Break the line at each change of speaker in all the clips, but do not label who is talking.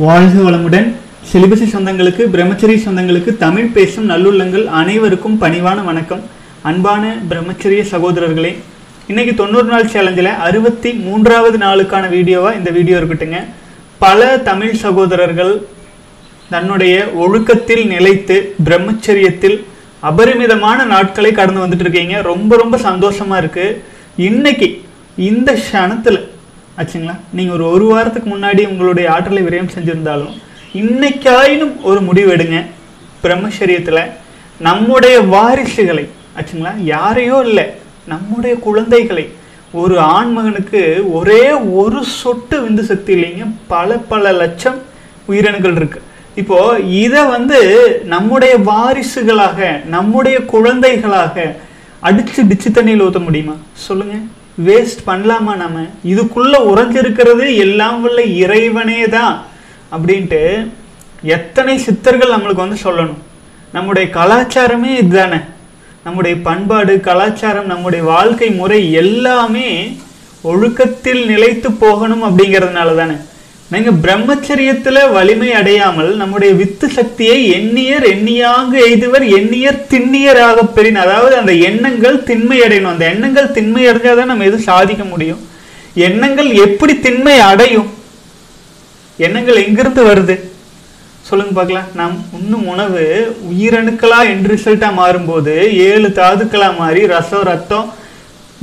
வாழ்க வளமுடன். சிலிபசி சொந்தங்களுக்கு பிரம்மச்சரி சொந்தங்களுக்கு தமிழ் பேசும் நல்லுள்ளங்கள் அனைவருக்கும் பணிவான வணக்கம். அன்பான பிரம்மச்சரிய சகோதரர்களே இன்னைக்கு தொண்ணூறு நாள் சேலஞ்சில் அறுபத்தி மூன்றாவது நாளுக்கான வீடியோவாக இந்த வீடியோ இருக்கட்டுங்க. பல தமிழ் சகோதரர்கள் தன்னுடைய ஒழுக்கத்தில் நிலைத்து பிரம்மச்சரியத்தில் அபரிமிதமான நாட்களை கடந்து வந்துட்டு இருக்கீங்க. ரொம்ப ரொம்ப சந்தோஷமா இருக்கு. இன்னைக்கு இந்த க்ஷணத்தில் ஆச்சுங்களா? நீங்கள் ஒரு ஒரு வாரத்துக்கு முன்னாடி உங்களுடைய ஆற்றலை விரயம் செஞ்சிருந்தாலும் இன்னைக்காயினும் ஒரு முடிவு எடுங்க. பிரம்மசரியத்தில் நம்முடைய வாரிசுகளை ஆச்சுங்களா? யாரையோ இல்லை நம்முடைய குழந்தைகளை ஒரு ஆண்மகனுக்கு ஒரே ஒரு சொட்டு விந்து சக்தி இல்லைங்க பல பல லட்சம் உயிரணுக்கள் இருக்கு. இப்போ இதை வந்து நம்முடைய வாரிசுகளாக நம்முடைய குழந்தைகளாக அடிச்சு டிச்சு தண்ணியில் ஊற்ற முடியுமா? சொல்லுங்க. வேஸ்ட் பண்ணலாமா நம்ம? இதுக்குள்ளே உறைஞ்சிருக்கிறது எல்லாம் உள்ள இறைவனே தான் அப்படின்ட்டு எத்தனை சித்தர்கள் நம்மளுக்கு வந்து சொல்லணும். நம்முடைய கலாச்சாரமே இதுதானே. நம்முடைய பண்பாடு கலாச்சாரம் நம்முடைய வாழ்க்கை முறை எல்லாமே ஒழுக்கத்தில் நிலைத்து போகணும் அப்படிங்கிறதுனால தானே நீங்க பிரம்மச்சரியத்துல வலிமை அடையாமல் நம்முடைய வித்து சக்தியை எண்ணியர் எண்ணியாக எய்துவர் எண்ணியர் திண்ணியராக பெறின் அதாவது அந்த எண்ணங்கள் திண்மை அடையணும் அந்த எண்ணங்கள் திண்மை அடைஞ்சாதான் நம்ம எதுவும் சாதிக்க முடியும்? எண்ணங்கள் எப்படி திண்மை அடையும்? எண்ணங்கள் எங்கிருந்து வருது? சொல்லுங்க பார்க்கலாம். நாம் உண்ணும் உணவு உயிரணுக்களா என் ரிசல்ட்டா மாறும்போது ஏழு தாதுக்களா மாறி ரசம் ரத்தம்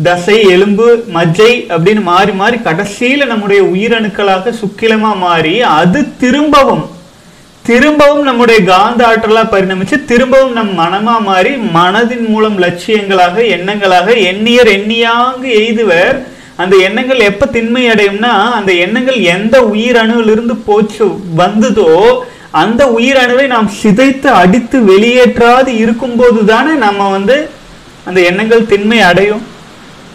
தசை எலும்பு மஜ்ஜை அப்படின்னு மாறி மாறி கடைசியில நம்முடைய உயிரணுக்களாக சுக்கிலமா மாறி அது திரும்பவும் திரும்பவும் நம்முடைய காந்த ஆற்றலா பரிணமிச்சு திரும்பவும் நம் மனமா மாறி மனதின் மூலம் லட்சியங்களாக எண்ணங்களாக எண்ணியர் எண்ணியாங்கு எய்துவர். அந்த எண்ணங்கள் எப்ப திண்மை அடையும்னா அந்த எண்ணங்கள் எந்த உயிரணுவிலிருந்து போச்சு வந்ததோ அந்த உயிரணுவை நாம் சிதைத்து அடித்து வெளியேற்றாது இருக்கும்போது தானே நம்ம வந்து அந்த எண்ணங்கள் திண்மை அடையும்.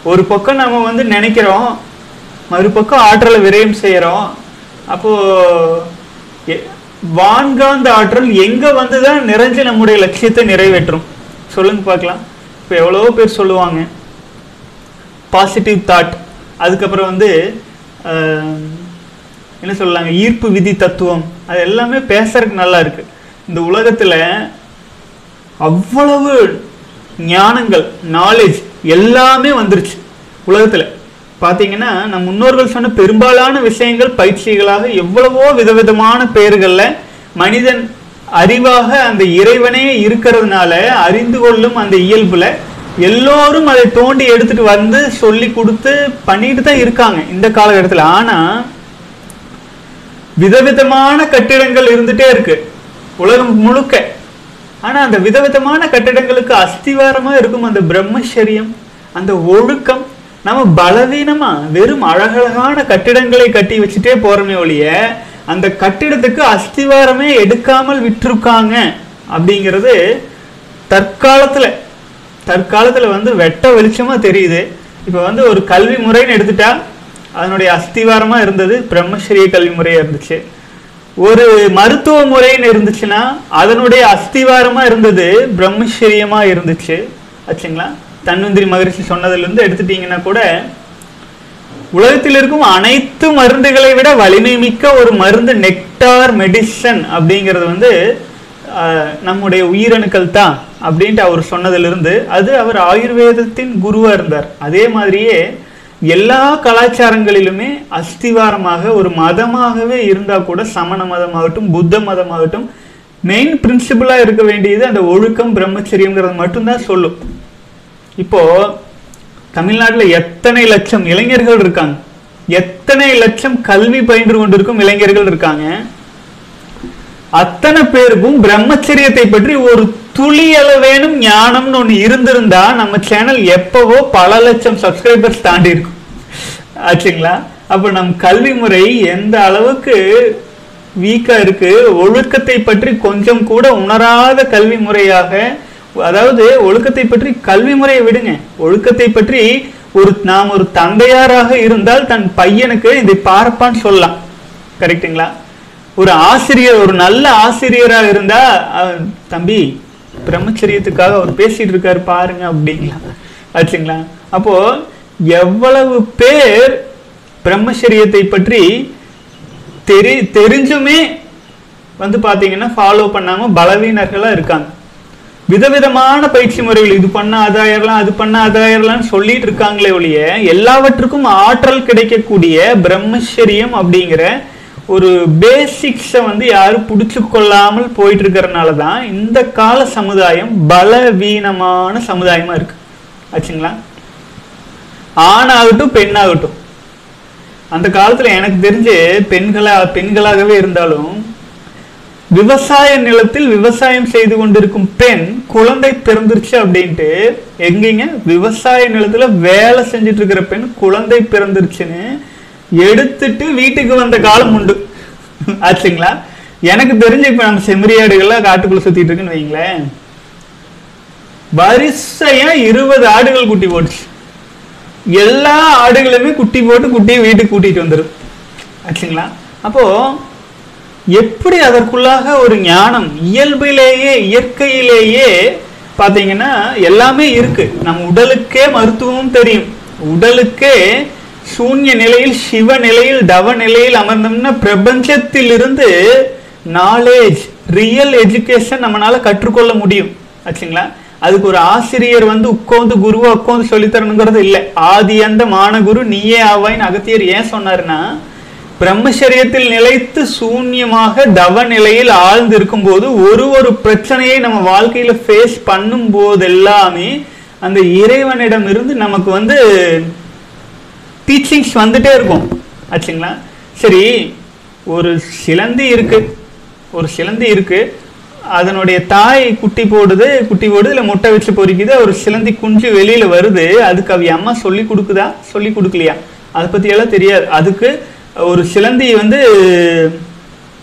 ஒரு பக்கம் நம்ம வந்து நினைக்கிறோம் மறுபக்கம் ஆற்றலை விரயம் செய்கிறோம் அப்போ எ- வான்காந்த ஆற்றல் எங்க வந்துதான் நிறைஞ்சு நம்முடைய லட்சியத்தை நிறைவேற்றும்? சொல்லுங்க பார்க்கலாம். இப்போ எவ்வளவோ பேர் சொல்லுவாங்க. பாசிட்டிவ் தாட் அதுக்கப்புறம் வந்து என்ன சொல்லலாங்க ஈர்ப்பு விதி தத்துவம். அது எல்லாமே பேசுறதுக்கு நல்லா இருக்கு. இந்த உலகத்துல அவ்வளவு ஞானங்கள் நாலேஜ் எல்லாமே வந்துருச்சு உலகத்தில். பார்த்தீங்கன்னா நம் முன்னோர்கள் சொன்ன பெரும்பாலான விஷயங்கள் பயிற்சிகளாக எவ்வளவோ விதவிதமான பெயர்களில் மனிதன் அறிவாக அந்த இறைவனே இருக்கிறதுனால அறிந்து கொள்ளும் அந்த இயல்புல எல்லோரும் அதை தோண்டி எடுத்துட்டு வந்து சொல்லி கொடுத்து பண்ணிட்டு தான் இருக்காங்க இந்த காலகட்டத்தில். ஆனா விதவிதமான கட்டிடங்கள் இருந்துட்டே இருக்கு. உலகம் முழுக்க. ஆனா அந்த விதவிதமான கட்டிடங்களுக்கு அஸ்திவாரமா இருக்கும் அந்த பிரம்மச்சரியம் அந்த ஒழுக்கம். நம்ம பலவீனமா வெறும் அழகழகான கட்டிடங்களை கட்டி வச்சுட்டே போறோமே ஒழிய அந்த கட்டிடத்துக்கு அஸ்திவாரமே எடுக்காமல் விட்டுருக்காங்க அப்படிங்கிறது தற்காலத்துல தற்காலத்துல வந்து வெட்ட வெளிச்சமா தெரியுது. இப்போ வந்து ஒரு கல்வி முறைன்னு எடுத்துட்டா அதனுடைய அஸ்திவாரமா இருந்தது பிரம்மச்சரிய கல்வி முறையா இருந்துச்சு. ஒரு மருத்துவ முறைன்னு இருந்துச்சுன்னா அதனுடைய அஸ்திவாரமா இருந்தது பிரம்மச்சரியமா இருந்துச்சு. ஆச்சுங்களா? தன்வந்திரி மகரிஷி சொன்னதுலேருந்து எடுத்துட்டீங்கன்னா கூட உலகத்தில் இருக்கும் அனைத்து மருந்துகளை விட வலிமை மிக்க ஒரு மருந்து நெக்டார் மெடிசன் அப்படிங்கிறது வந்து நம்முடைய உயிரணுக்கள் தான் அப்படின்ட்டு அவர் சொன்னதிலிருந்து அது அவர் ஆயுர்வேதத்தின் குருவாக இருந்தார். அதே மாதிரியே எல்லா கலாச்சாரங்களிலுமே அஸ்திவாரமாக ஒரு மதமாகவே இருந்தா கூட சமண மதமாகட்டும் புத்த மதமாகட்டும் மெயின் பிரின்சிபிளா இருக்க வேண்டியது அந்த ஒழுக்கம் பிரம்மச்சரியங்கிறது மட்டும்தான் சொல்லும். இப்போ தமிழ்நாட்டில் எத்தனை லட்சம் இளைஞர்கள் இருக்காங்க? எத்தனை லட்சம் கல்வி பயின்று கொண்டிருக்கும் இளைஞர்கள் இருக்காங்க? அத்தனை பேருக்கும் பிரம்மச்சரியத்தை பற்றி ஒரு துளி அளவேனும் ஞானம்னு ஒன்று இருந்திருந்தா நம்ம சேனல் எப்பவோ பல லட்சம் சப்ஸ்கிரைபர்ஸ் தாண்டி இருக்கும். ஆச்சுங்களா? அப்போ நம் கல்வி முறை எந்த அளவுக்கு வீக்கா இருக்கு ஒழுக்கத்தை பற்றி கொஞ்சம் கூட உணராத கல்வி முறையாக அதாவது ஒழுக்கத்தை பற்றி கல்வி முறையை விடுங்க. ஒழுக்கத்தை பற்றி ஒரு நாம் ஒரு தந்தையாராக இருந்தால் தன் பையனுக்கு இதை பார்ப்பான்னு சொல்லலாம். கரெக்ட்டுங்களா? ஒரு ஆசிரியர் ஒரு நல்ல ஆசிரியராக இருந்தா தம்பி பிரம்மச்சரியத்துக்காக அவர் பேசிட்டு இருக்காரு பாருங்க அப்படிங்களா? ஆச்சுங்களா? அப்போ எவ்வளவு பேர் பிரம்மச்சரியத்தை பற்றி தெரி தெரிஞ்சுமே வந்து பார்த்தீங்கன்னா ஃபாலோ பண்ணாமல் பலவீனர்களாக இருக்காங்க. விதவிதமான பயிற்சி முறைகள் இது பண்ண அதாயிரலாம் அது பண்ண அதாயிரலாம்னு சொல்லிட்டு இருக்காங்களே ஒழிய எல்லாவற்றுக்கும் ஆற்றல் கிடைக்கக்கூடிய பிரம்மச்சரியம் அப்படிங்கிற ஒரு பேசிக்ஸை வந்து யாரும் பிடிச்சு கொள்ளாமல் போயிட்டு இருக்கிறனால தான் இந்த கால சமுதாயம் பலவீனமான சமுதாயமாக இருக்கு. ஆச்சுங்களா? ஆணாகட்டும் பெண்ணாகட்டும். அந்த காலத்தில் எனக்கு தெரிஞ்சு பெண்களா பெண்களாகவே இருந்தாலும் விவசாய நிலத்தில் விவசாயம் செய்து கொண்டிருக்கும் பெண் குழந்தை பிறந்துருச்சு அப்படின்ட்டு எங்கேங்க? விவசாய நிலத்துல வேலை செஞ்சுட்டு இருக்கிற பெண் குழந்தை பிறந்துருச்சுன்னு எடுத்துட்டு வீட்டுக்கு வந்த காலம் உண்டு. ஆச்சுங்களா? எனக்கு தெரிஞ்சு இப்ப நம்ம செம்மறியாடுகள்லாம் காட்டுக்குள்ள சுத்திட்டு இருக்குன்னு வைங்களேன் வரிசையா இருபது ஆடுகள் குட்டி போட்டுச்சு. எல்லா ஆடுகளுமே குட்டி போட்டு குட்டியை வீட்டுக்கு கூட்டிட்டு வந்துடும் ஆச்சுங்களா? அப்போ எப்படி அதற்குள்ளாக ஒரு ஞானம் இயல்பிலேயே இயற்கையிலேயே பார்த்தீங்கன்னா எல்லாமே இருக்கு. நம் உடலுக்கே மருத்துவமும் தெரியும். உடலுக்கே சூன்ய நிலையில் சிவ நிலையில் தவ நிலையில் அமர்ந்தோம்னா பிரபஞ்சத்திலிருந்து நாலேஜ் ரியல் எஜுகேஷன் நம்மளால கற்றுக்கொள்ள முடியும். ஆச்சுங்களா? அதுக்கு ஒரு ஆசிரியர் வந்து உட்காந்து குருவை உட்காந்து சொல்லித்தரணுங்கிறது இல்லை. ஆதி அந்த மானகுரு நீயே ஆவாயின்னு அகத்தியர் ஏன் சொன்னாருன்னா பிரம்மச்சரியத்தில் நிலைத்து சூன்யமாக தவ நிலையில் ஆழ்ந்து இருக்கும்போது ஒரு ஒரு பிரச்சனையை நம்ம வாழ்க்கையில ஃபேஸ் பண்ணும் போதெல்லாமே அந்த இறைவனிடம் இருந்து நமக்கு வந்து டீச்சிங்ஸ் வந்துட்டே இருக்கும். ஆச்சுங்களா? சரி ஒரு சிலந்தி இருக்கு. ஒரு சிலந்தி இருக்குது அதனுடைய தாய் குட்டி போடுது குட்டி போடுது இல்லை முட்டை வச்சு பொறிக்குது ஒரு சிலந்தி குஞ்சு வெளியில் வருது அதுக்கு அவ அம்மா சொல்லி கொடுக்குதா? சொல்லி கொடுக்கலையா? அதை பற்றியெல்லாம் தெரியாது. அதுக்கு ஒரு சிலந்தி வந்து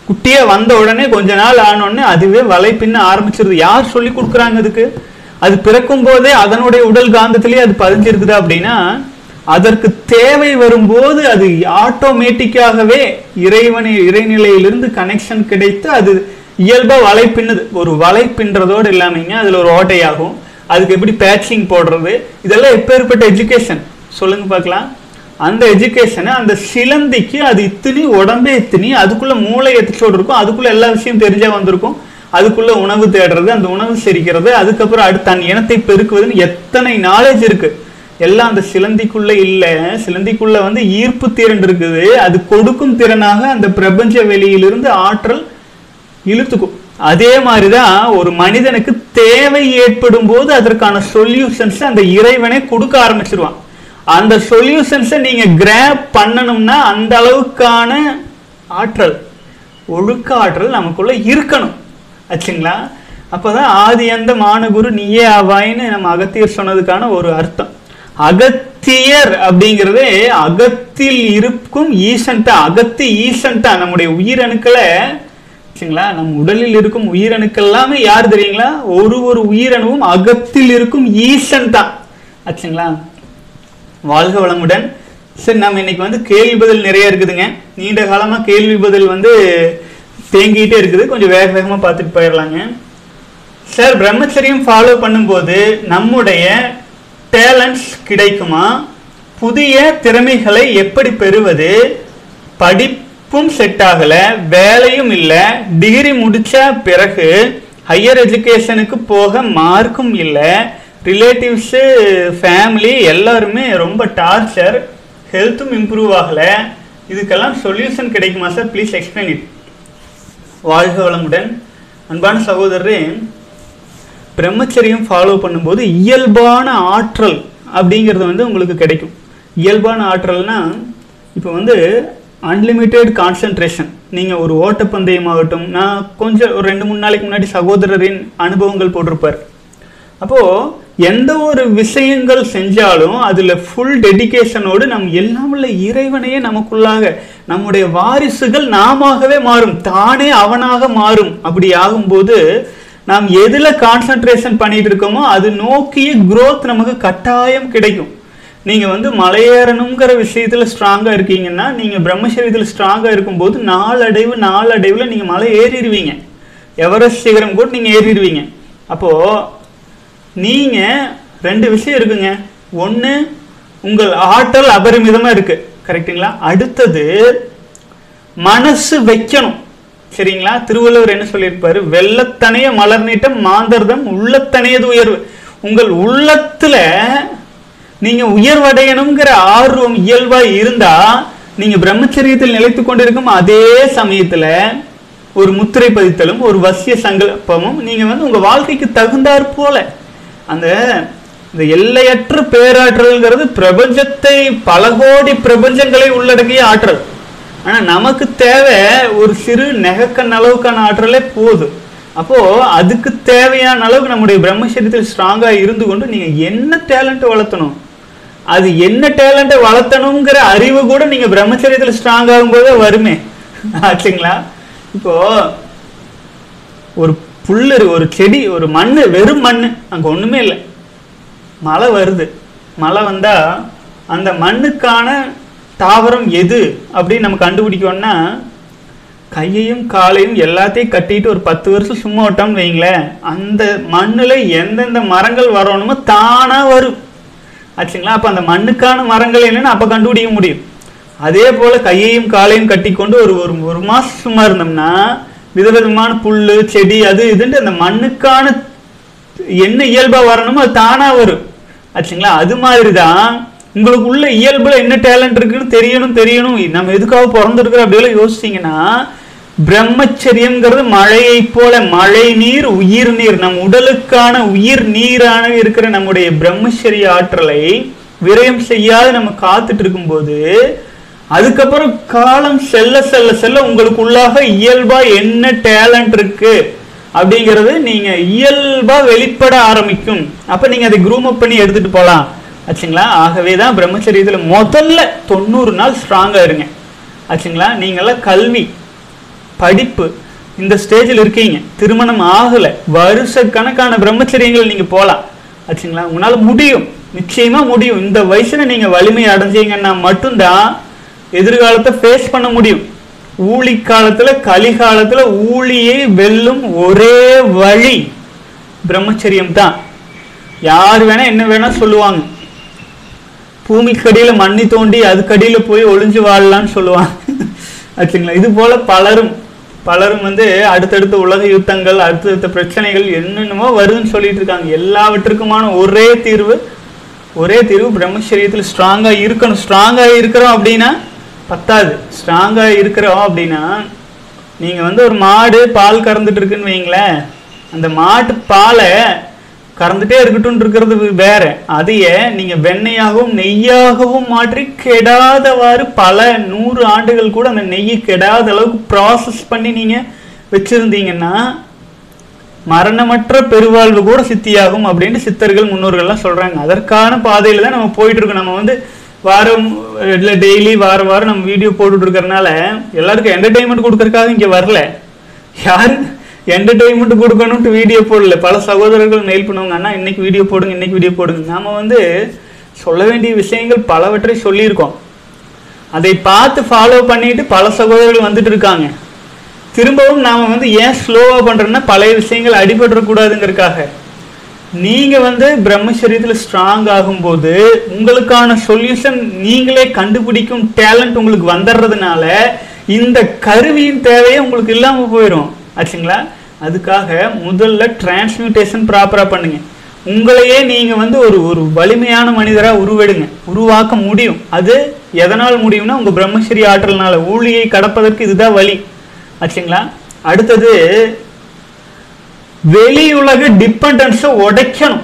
குட்டியே வந்த உடனே கொஞ்ச நாள் ஆனோடனே அதுவே வலை பின்ன ஆரம்பிச்சிருது. யார் சொல்லி கொடுக்குறாங்க அதுக்கு? அது பிறக்கும் போதே அதனுடைய உடல் காந்தத்திலேயே அது பதிஞ்சிருக்குதா அப்படின்னா அதற்கு தேவை வரும்போது அது ஆட்டோமேட்டிக்காகவே இறைவனை இறைநிலையிலிருந்து கனெக்ஷன் கிடைத்து அது இயல்பாக வலை பின்னுது ஒரு வலை இல்லாமல் இல்லாமங்க அதில் ஒரு ஓட்டையாகும். அதுக்கு எப்படி பேட்சிங் போடுறது? இதெல்லாம் எப்பேற்பட்ட எஜுகேஷன் சொல்லுங்க பார்க்கலாம். அந்த எஜுகேஷனை அந்த சிலந்திக்கு அது இத்தினி உடம்பே இத்தினி அதுக்குள்ளே மூளை எத்திச்சோடு இருக்கும் அதுக்குள்ளே எல்லா விஷயம் தெரிஞ்சால் வந்திருக்கும். அதுக்குள்ளே உணவு தேடுறது அந்த உணவு செரிக்கிறது அதுக்கப்புறம் அடுத்து தன் இனத்தை பெருக்குவதுன்னு எத்தனை நாலேஜ் இருக்குது எல்லாம் அந்த சிலந்திக்குள்ளே இல்லை. சிலந்திக்குள்ளே வந்து ஈர்ப்பு திறன் இருக்குது. அது கொடுக்கும் திறனாக அந்த பிரபஞ்ச வெளியிலிருந்து ஆற்றல் இழுத்துக்கும். அதே மாதிரிதான் ஒரு மனிதனுக்கு தேவை ஏற்படும் போது அதற்கான சொல்யூஷன்ஸ் அந்த இறைவனே கொடுக்க ஆரம்பிச்சிருவான். அந்த சொல்யூஷன்ஸை நீங்க கிராப் பண்ணணும்னா அந்த அளவுக்கான ஆற்றல் ஒழுக்க ஆற்றல் நமக்குள்ள இருக்கணும். ஆச்சுங்களா? அப்பதான் ஆதி அந்த மானகுரு நீயே ஆவாயின்னு நம்ம அகத்தியர் சொன்னதுக்கான ஒரு அர்த்தம். அகத்தியர் அப்படிங்கிறதே அகத்தில் இருக்கும் ஈசன் அகத்தி ஈசன் நம்முடைய உயிரணுக்களை சரிங்களா நம் உடலில் இருக்கும் உயிரணுக்கள் எல்லாமே யார் தெரியுங்களா? ஒரு ஒரு உயிரணுவும் அகத்தில் இருக்கும் ஈசன் தான். ஆச்சுங்களா? வாழ்க வளமுடன். சரி நம்ம இன்னைக்கு வந்து கேள்வி பதில் நிறைய இருக்குதுங்க. நீண்ட காலமா கேள்வி பதில் வந்து தேங்கிட்டே இருக்குது. கொஞ்சம் வேக வேகமா பார்த்துட்டு போயிடலாங்க. சார் பிரம்மச்சரியம் ஃபாலோ பண்ணும்போது நம்முடைய டேலண்ட்ஸ் கிடைக்குமா? புதிய திறமைகளை எப்படி பெறுவது? படிப்பு படிப்பும் செட் ஆகல வேலையும் இல்லை. டிகிரி முடிச்ச பிறகு ஹையர் எஜுகேஷனுக்கு போக மார்க்கும் இல்லை. ரிலேட்டிவ்ஸு ஃபேமிலி எல்லாருமே ரொம்ப டார்ச்சர் ஹெல்த்தும் இம்ப்ரூவ் ஆகலை. இதுக்கெல்லாம் சொல்யூஷன் கிடைக்குமா சார் ப்ளீஸ் எக்ஸ்பிளைன் இட் வாழ்க வளமுடன். அன்பான சகோதரரே பிரம்மச்சரியம் ஃபாலோ பண்ணும்போது இயல்பான ஆற்றல் அப்படிங்கிறது வந்து உங்களுக்கு கிடைக்கும். இயல்பான ஆற்றல்னால் இப்போ வந்து அன்லிமிட்டெட் கான்சென்ட்ரேஷன் நீங்கள் ஒரு ஓட்டப்பந்தயமாகட்டும் நான் கொஞ்சம் ஒரு ரெண்டு மூணு நாளைக்கு முன்னாடி சகோதரரின் அனுபவங்கள் போட்டிருப்பார். அப்போது எந்த ஒரு விஷயங்கள் செஞ்சாலும் அதில் ஃபுல் டெடிகேஷனோடு நம் எல்லாம் உள்ள இறைவனையே நமக்குள்ளாக நம்முடைய வாரிசுகள் நாமவே மாறும் தானே அவனாக மாறும். அப்படி ஆகும்போது நாம் எதில் கான்சென்ட்ரேஷன் பண்ணிட்டு இருக்கோமோ அது நோக்கிய குரோத் நமக்கு கட்டாயம் கிடைக்கும். நீங்கள் வந்து மலையேறணுங்கிற விஷயத்தில் ஸ்ட்ராங்காக இருக்கீங்கன்னா நீங்கள் பிரம்மச்சரியத்துல ஸ்ட்ராங்காக இருக்கும்போது நாளடைவு நாளடைவில் நீங்கள் மலை ஏறிடுவீங்க. எவரெஸ்ட் சிகரம் கூட நீங்கள் ஏறிடுவீங்க. அப்போ நீங்கள் ரெண்டு விஷயம் இருக்குங்க. ஒன்று உங்கள் ஆற்றல் அபரிமிதமாக இருக்குது கரெக்ட்டுங்களா அடுத்தது மனசு வைக்கணும். சரிங்களா? திருவள்ளுவர் என்ன சொல்லியிருப்பாரு? வெள்ளத்தனைய மலர் நீட்டம் மாந்தர்தம் உள்ளத்தனையது உயர்வு. உங்கள் உள்ளத்தில் நீங்க உயர்வடையணுங்கிற ஆர்வம் இயல்பா இருந்தா நீங்க பிரம்மச்சரியத்தில் நிலைத்து கொண்டிருக்கும் அதே சமயத்துல ஒரு முத்திரை பதித்தலும் ஒரு வசிய சங்கல்பமும் நீங்க வந்து உங்க வாழ்க்கைக்கு தகுந்தாற் போல. அந்த இந்த எல்லையற்ற பேராற்றல்ங்கிறது பிரபஞ்சத்தை பல கோடி பிரபஞ்சங்களை உள்ளடக்கிய ஆற்றல். ஆனா நமக்கு தேவை ஒரு சிறு நெகக்கண் அளவுக்கான ஆற்றலே போதும் அப்போ அதுக்கு தேவையான அளவுக்கு நம்முடைய பிரம்மச்சரியத்தில் ஸ்ட்ராங்கா இருந்து கொண்டு நீங்க என்ன டேலண்ட் வளர்த்தணும்? அது என்ன டேலண்ட்டை வளர்த்தணுங்கிற அறிவு கூட நீங்க பிரம்மச்சரியத்தில் ஸ்ட்ராங் ஆகும்போதே வருமே. ஆச்சுங்களா? இப்போ ஒரு புல்லு ஒரு செடி ஒரு மண்ணு வெறும் மண் அங்க ஒண்ணுமே இல்லை. மழை வருது. மழை வந்தா அந்த மண்ணுக்கான தாவரம் எது அப்படின்னு நம்ம கண்டுபிடிக்கணும்னா கையையும் காலையும் எல்லாத்தையும் கட்டிட்டு ஒரு பத்து வருஷம் சும்மா விட்டோம்னு வைங்களேன் அந்த மண்ணில் எந்தெந்த மரங்கள் வரணுமோ தானாக வரும். ஆச்சுங்களா? அப்போ அந்த மண்ணுக்கான மரங்கள் என்னென்னு அப்போ கண்டுபிடிக்க முடியும். அதே போல் கையையும் காலையும் கட்டிக்கொண்டு ஒரு ஒரு ஒரு மாதம் சும்மா இருந்தோம்னா விதவிதமான புல் செடி அது இதுன்ட்டு அந்த மண்ணுக்கான என்ன இயல்பாக வரணுமோ அது தானாக வரும். ஆச்சுங்களா? அது மாதிரி தான் உங்களுக்கு உள்ள இயல்பில் என்ன டேலண்ட் இருக்குன்னு தெரியணும் தெரியணும். நம்ம எதுக்காக பிறந்திருக்கிறோம் அப்படியெல்லாம் யோசிச்சீங்கன்னா பிரம்மச்சரியம்ங்கிறது மழையை போல மழை நீர் உயிர் நீர் நம் உடலுக்கான உயிர் நீரான இருக்கிற நம்முடைய பிரம்மச்சரிய ஆற்றலை விரயம் செய்யாத நம்ம காத்துட்டு இருக்கும்போது அதுக்கப்புறம் காலம் செல்ல செல்ல செல்ல உங்களுக்குள்ளாக இயல்பா என்ன டேலண்ட் இருக்கு அப்படிங்கிறது நீங்க இயல்பா வெளிப்பட ஆரம்பிக்கும். அப்ப நீங்க அதை குரூம் அப் பண்ணி எடுத்துட்டு போலாம். ஆச்சுங்களா? ஆகவே தான் பிரம்மச்சரியத்துல முதல்ல தொண்ணூறு நாள் ஸ்ட்ராங்கா இருங்க. ஆச்சுங்களா? நீங்களாம் கல்வி படிப்பு இந்த ஸ்டேஜில் இருக்கீங்க. திருமணம் ஆகலை. வருஷ கணக்கான பிரம்மச்சரியங்கள் நீங்கள் போகலாம் ஆச்சுங்களா? உங்களால் முடியும். நிச்சயமாக முடியும். இந்த வயசில் நீங்கள் வலிமை அடைஞ்சீங்கன்னா மட்டும்தான் எதிர்காலத்தை ஃபேஸ் பண்ண முடியும். ஊழி காலத்தில் கலிகாலத்தில் ஊழியை வெல்லும் ஒரே வழி பிரம்மச்சரியம் தான். யார் வேணால் என்ன வேணால் சொல்லுவாங்க. பூமிக்கடியில் மண்ணி தோண்டி அதுக்கடியில் போய் ஒளிஞ்சு வாழலான்னு சொல்லுவாங்க. ஆச்சுங்களா? இது போல் பலரும் பலரும் வந்து அடுத்தடுத்த உலக யுத்தங்கள் அடுத்தடுத்த பிரச்சனைகள் என்னென்னமோ வருதுன்னு சொல்லிட்டு இருக்காங்க. எல்லாவற்றுக்குமான ஒரே தீர்வு ஒரே தீர்வு பிரம்மச்சரியத்தில் ஸ்ட்ராங்காக இருக்கணும். ஸ்ட்ராங்காக இருக்கிறோம் அப்படின்னா பத்தாது. ஸ்ட்ராங்காக இருக்கிறோம் அப்படின்னா நீங்கள் வந்து ஒரு மாடு பால் கறந்துட்டு இருக்குன்னு வைங்களேன். அந்த மாட்டு பாலை கறந்துட்டே இருக்கட்டும் இருக்கிறது வேற. அதையே நீங்க வெண்ணையாகவும் நெய்யாகவும் மாற்றி கெடாதவாறு பல நூறு ஆண்டுகள் கூட அந்த நெய்யை கெடாத அளவுக்கு ப்ராசஸ் பண்ணி நீங்க வச்சிருந்தீங்கன்னா மரணமற்ற பெருவாழ்வு கூட சித்தியாகும் அப்படின்னு சித்தர்கள் முன்னோர்கள்லாம் சொல்றாங்க. அதற்கான பாதையில தான் நம்ம போயிட்டு இருக்கோம் நம்ம வந்து வாரம் இல்லை டெய்லி வாரம் வாரம் நம்ம வீடியோ போட்டுட்டு இருக்கறனால எல்லாருக்கும் என்டர்டைன்மெண்ட் கொடுக்கறதுக்காக இங்க வரல. யாரு என்டர்டெயின்மெண்ட் கொடுக்கணும்ட்டு வீடியோ போடல. பல சகோதரர்கள் மெயில் பண்ணுவாங்க அண்ணா இன்னைக்கு வீடியோ போடுங்க இன்னைக்கு வீடியோ போடுங்க. நாம வந்து சொல்ல வேண்டிய விஷயங்கள் பலவற்றை சொல்லியிருக்கோம். அதை பார்த்து ஃபாலோ பண்ணிட்டு பல சகோதரர்கள் வந்துட்டு இருக்காங்க. திரும்பவும் நாம வந்து ஏன் ஸ்லோவா பண்றோம்னா பழைய விஷயங்கள் அடிபடக்கூடாதுங்கிறதுக்காக நீங்க வந்து பிரம்மச்சரியத்தில் ஸ்ட்ராங் ஆகும்போது உங்களுக்கான சொல்யூஷன் நீங்களே கண்டுபிடிக்கும் டேலண்ட் உங்களுக்கு வந்துடுறதுனால இந்த கருவியின் தேவையே உங்களுக்கு இல்லாமல் போயிடும் ஆச்சுங்களா? அதுக்காக முதல்ல டிரான்ஸ்மியூட்டேஷன் ப்ராப்பராக பண்ணுங்க. உங்களையே நீங்கள் வந்து ஒரு ஒரு வலிமையான மனிதராக உருவெடுங்க. உருவாக்க முடியும். அது எதனால் முடியும்னா உங்கள் பிரம்மச்சரிய ஆற்றல்னால. ஊழியை கடப்பதற்கு இதுதான் வழி. ஆச்சுங்களா? அடுத்தது வெளி உலக டிபெண்டன்ஸை உடைக்கணும்.